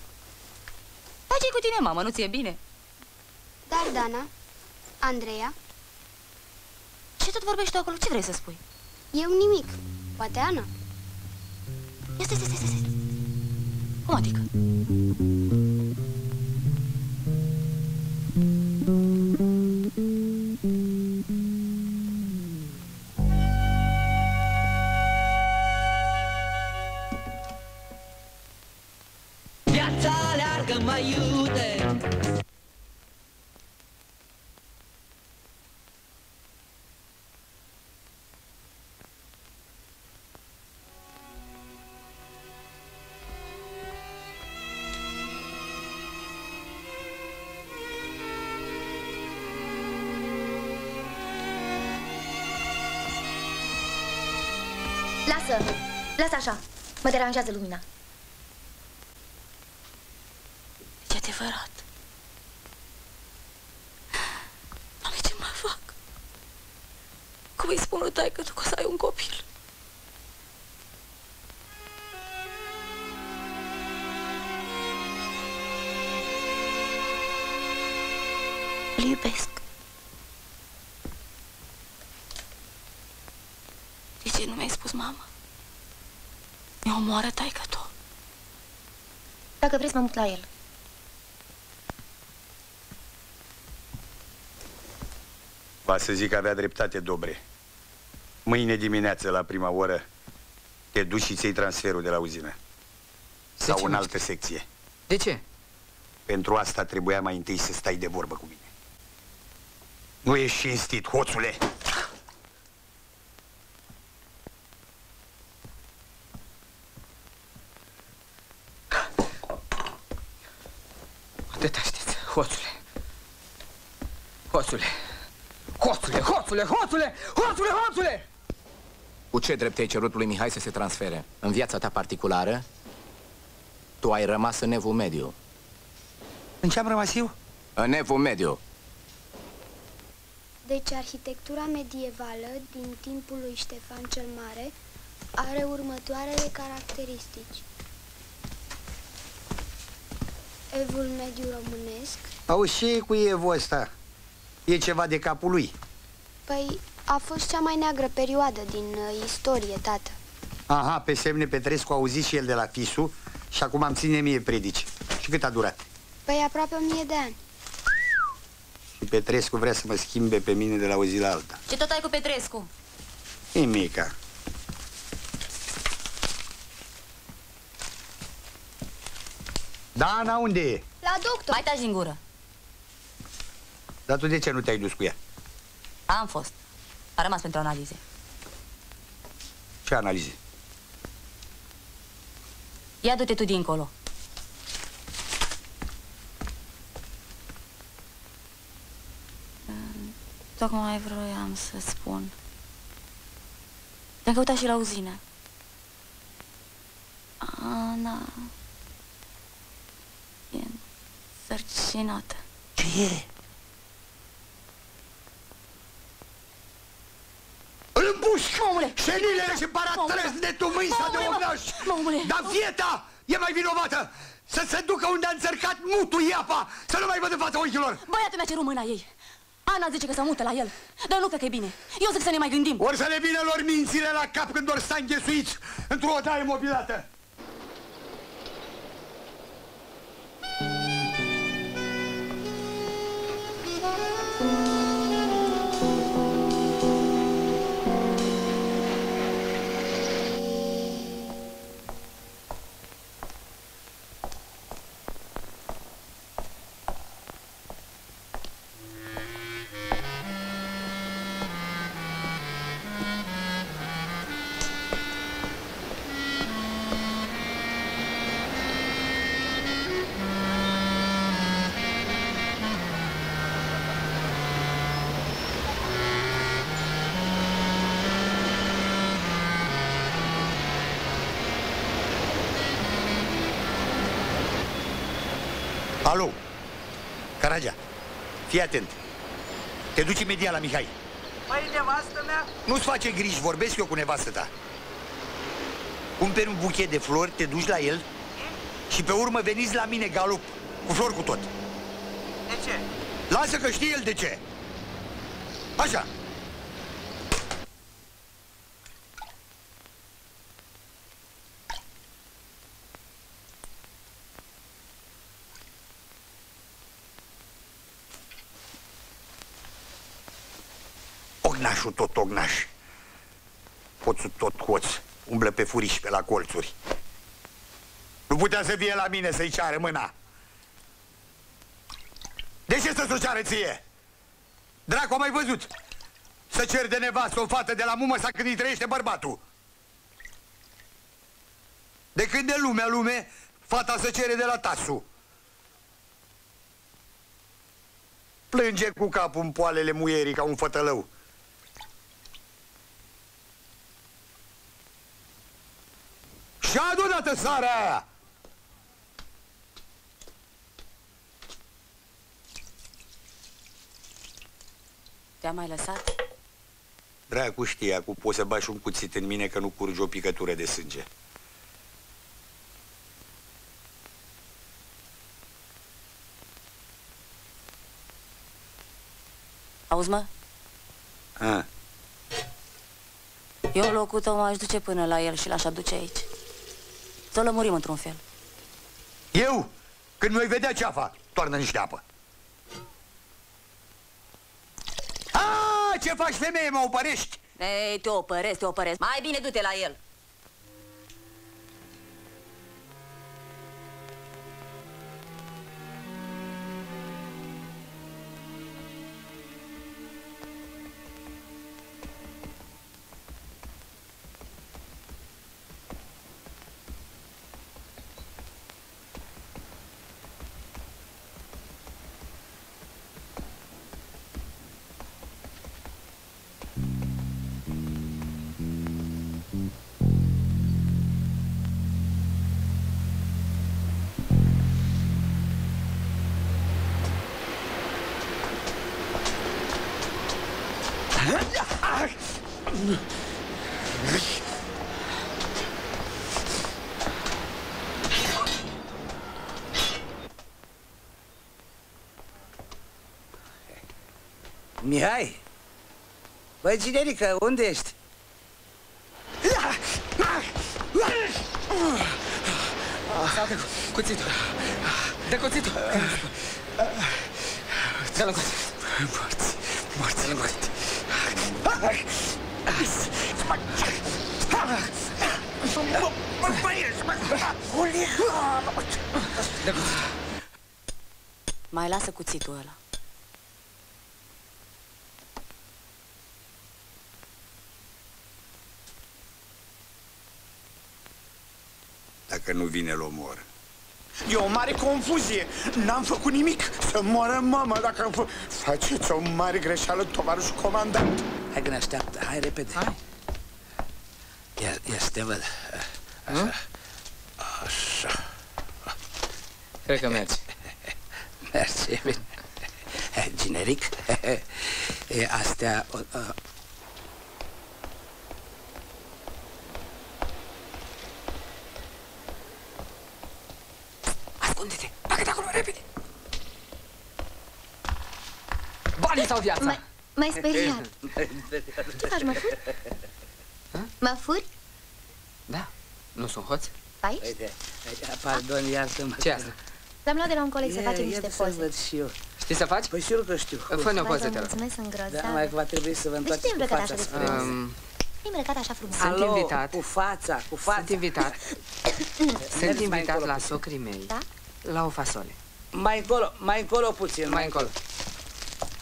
[SPEAKER 14] Dar ce cu tine, mamă? Nu ți-e bine?
[SPEAKER 13] Dar Dana? Andreea?
[SPEAKER 14] Ce tot vorbești tu acolo? Ce vrei să spui?
[SPEAKER 13] Eu nimic. Poate Ana.
[SPEAKER 14] Ia stai, stai, stai, stai. Cum adică?
[SPEAKER 18] Lasă așa! Mă deranjează lumina. Dacă vreți, mă mut la el.
[SPEAKER 11] Va să zic că avea dreptate, Dobre. Mâine dimineață, la prima oră, te duci și ți transferul de la uzină. Sau
[SPEAKER 8] ce
[SPEAKER 11] în
[SPEAKER 8] nu
[SPEAKER 11] altă secție.
[SPEAKER 8] De ce?
[SPEAKER 11] Pentru asta trebuia mai întâi să stai de vorbă cu mine. Nu ești cinstit, hoțule!
[SPEAKER 8] Hoțule. Hoțule, hoțule, hoțule, hoțule, hoțule!
[SPEAKER 30] Cu ce drept ai cerut lui Mihai să se transfere? În viața ta particulară, tu ai rămas în evul mediu.
[SPEAKER 11] În ce am rămas eu?
[SPEAKER 30] În evul mediu.
[SPEAKER 13] Deci arhitectura medievală din timpul lui Ștefan cel Mare are următoarele caracteristici. Evul mediu românesc,
[SPEAKER 11] Auzi, ce e cu evul ăsta? E ceva de capul lui.
[SPEAKER 13] păi a fost cea mai neagră perioadă din uh, istorie, tată.
[SPEAKER 11] Aha, pe semne Petrescu a auzit și el de la Fisu și acum am ține mie predici. Și cât a durat?
[SPEAKER 13] Păi aproape o mie de ani.
[SPEAKER 11] Și Petrescu vrea să mă schimbe pe mine de la o zi la alta.
[SPEAKER 14] Ce tot ai cu Petrescu?
[SPEAKER 11] Nimica. Dana, unde e?
[SPEAKER 14] La doctor. Mai taci din gură.
[SPEAKER 11] Dar tu de ce nu te-ai dus cu ea?
[SPEAKER 14] Am fost. A rămas pentru analize.
[SPEAKER 11] Ce analize?
[SPEAKER 14] Ia du-te tu dincolo. Tocmai vroiam să spun. Te-am căutat și la uzină. Ana e însărcinată.
[SPEAKER 11] Ce e? Îl împușc!
[SPEAKER 14] Omule!
[SPEAKER 11] Șenilele și paratrăs de tu mâința de
[SPEAKER 14] Omule, mă!
[SPEAKER 11] ognaș!
[SPEAKER 14] Omule!
[SPEAKER 11] Dar fieta e mai vinovată! Să se ducă unde a înțărcat mutul iapa! Să nu mai văd în fața ochilor!
[SPEAKER 14] Băiatul mi-a cerut mâna ei. Ana zice că se mută la el, dar nu cred că e bine. Eu zic să ne mai gândim.
[SPEAKER 11] Ori să le vină lor mințile la cap când ori sta înghesuiți într-o odaie mobilată! Fii atent. Te duci imediat la Mihai.
[SPEAKER 21] Păi, nevastă mea?
[SPEAKER 11] Nu-ți face griji, vorbesc eu cu nevastă ta. Cumperi un buchet de flori, te duci la el și pe urmă veniți la mine galop, cu flori cu tot.
[SPEAKER 21] De ce?
[SPEAKER 11] Lasă că știe el de ce. Așa. Ognașul tot ognaș. Hoțul tot hoț. Umblă pe furiș pe la colțuri. Nu putea să vie la mine să-i ceară mâna. De ce să-ți o ceară ție? Dracu, am mai văzut? Să cer de nevastă o fată de la mumă sa când îi trăiește bărbatul. De când de lumea lume, fata să cere de la tasu. Plânge cu capul în poalele muierii ca un fătălău. Și adu-dată sarea aia!
[SPEAKER 14] Te-a mai lăsat?
[SPEAKER 11] Dracu știa cu poți să bași un cuțit în mine că nu curge o picătură de sânge.
[SPEAKER 14] Auzi, mă?
[SPEAKER 11] A,
[SPEAKER 14] Eu locul tău m-aș duce până la el și l-aș aduce aici. Să o lămurim într-un fel.
[SPEAKER 11] eu, când mi-ai vedea ceafa, toarnă niște apă. A, ce faci, femeie, mă opărești?
[SPEAKER 14] Ei, te opăresc, te opăresc. Mai bine du-te la el.
[SPEAKER 21] Mihai? Băi, Ginerică, unde ești?
[SPEAKER 1] Dă cuțitul. Dă cuțitul. Dă-l cuțitul.
[SPEAKER 21] Morți, morți, morți.
[SPEAKER 1] Dă cuțitul.
[SPEAKER 14] Mai lasă cuțitul ăla.
[SPEAKER 11] Dacă nu vine, l omor.
[SPEAKER 21] E o mare confuzie. N-am făcut nimic. Să moară mama dacă am făcut... Faceți o mare greșeală, tovarăș comandant. Hai că ne așteaptă. Hai repede. Hai. Ia, ia să te văd. Așa. Așa.
[SPEAKER 1] Cred că mergi.
[SPEAKER 21] Merge bine. Generic. E, astea... o- a-
[SPEAKER 1] Ascunde-te. Bagă-te acolo, repede. Banii sau viața?
[SPEAKER 18] Mai, mai speriat. Ce faci, mă furi? Mă furi?
[SPEAKER 1] Da. Nu sunt hoț?
[SPEAKER 18] Aici?
[SPEAKER 21] Uite, uite, pardon, iartă-mă.
[SPEAKER 1] ce asta?
[SPEAKER 18] L-am luat de la un coleg să
[SPEAKER 21] Ia,
[SPEAKER 18] facem
[SPEAKER 21] ia
[SPEAKER 18] niște
[SPEAKER 21] să
[SPEAKER 18] poze.
[SPEAKER 21] văd și eu.
[SPEAKER 1] Știi să faci?
[SPEAKER 21] Păi sigur că știu.
[SPEAKER 1] Fă-ne o
[SPEAKER 18] Vai,
[SPEAKER 1] poză,
[SPEAKER 18] vă
[SPEAKER 1] te rog.
[SPEAKER 18] mulțumesc, sunt
[SPEAKER 21] Da,
[SPEAKER 18] grozav.
[SPEAKER 21] mai va trebui să vă
[SPEAKER 18] De ce
[SPEAKER 21] întoarceți
[SPEAKER 18] te-ai
[SPEAKER 21] cu
[SPEAKER 18] îmbrăcat
[SPEAKER 21] fața
[SPEAKER 18] așa de
[SPEAKER 21] spre
[SPEAKER 18] frumos?
[SPEAKER 1] Um,
[SPEAKER 18] Ai îmbrăcat așa frumos.
[SPEAKER 1] Sunt
[SPEAKER 21] Alo,
[SPEAKER 1] invitat.
[SPEAKER 21] cu fața, cu fața.
[SPEAKER 1] Sunt invitat. Sunt
[SPEAKER 21] Mergi mai
[SPEAKER 1] invitat
[SPEAKER 21] încolo
[SPEAKER 1] la
[SPEAKER 21] puțin.
[SPEAKER 1] socrii mei.
[SPEAKER 18] Da?
[SPEAKER 1] La o fasole.
[SPEAKER 21] Mai încolo, mai încolo puțin.
[SPEAKER 1] Mai încolo.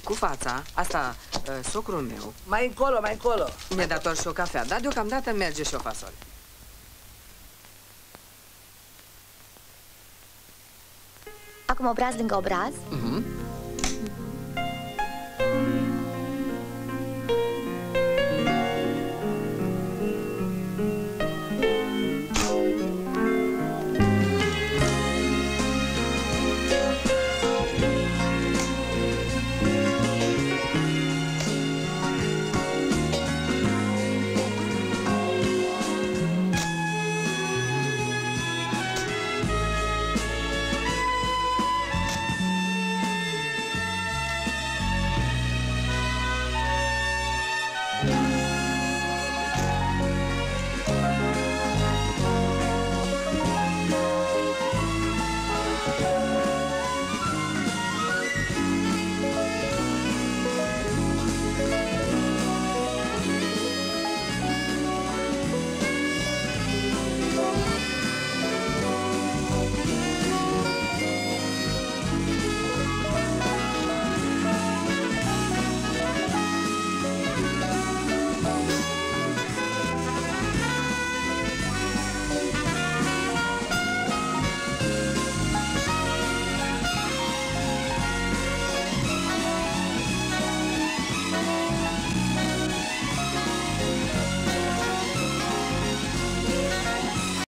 [SPEAKER 1] Cu fața, asta, uh, socrul meu,
[SPEAKER 21] Mai încolo, mai încolo.
[SPEAKER 1] mi-a dat doar și o cafea, dar deocamdată merge și o fasole.
[SPEAKER 18] Acum obraz lângă obraz.
[SPEAKER 1] Mhm.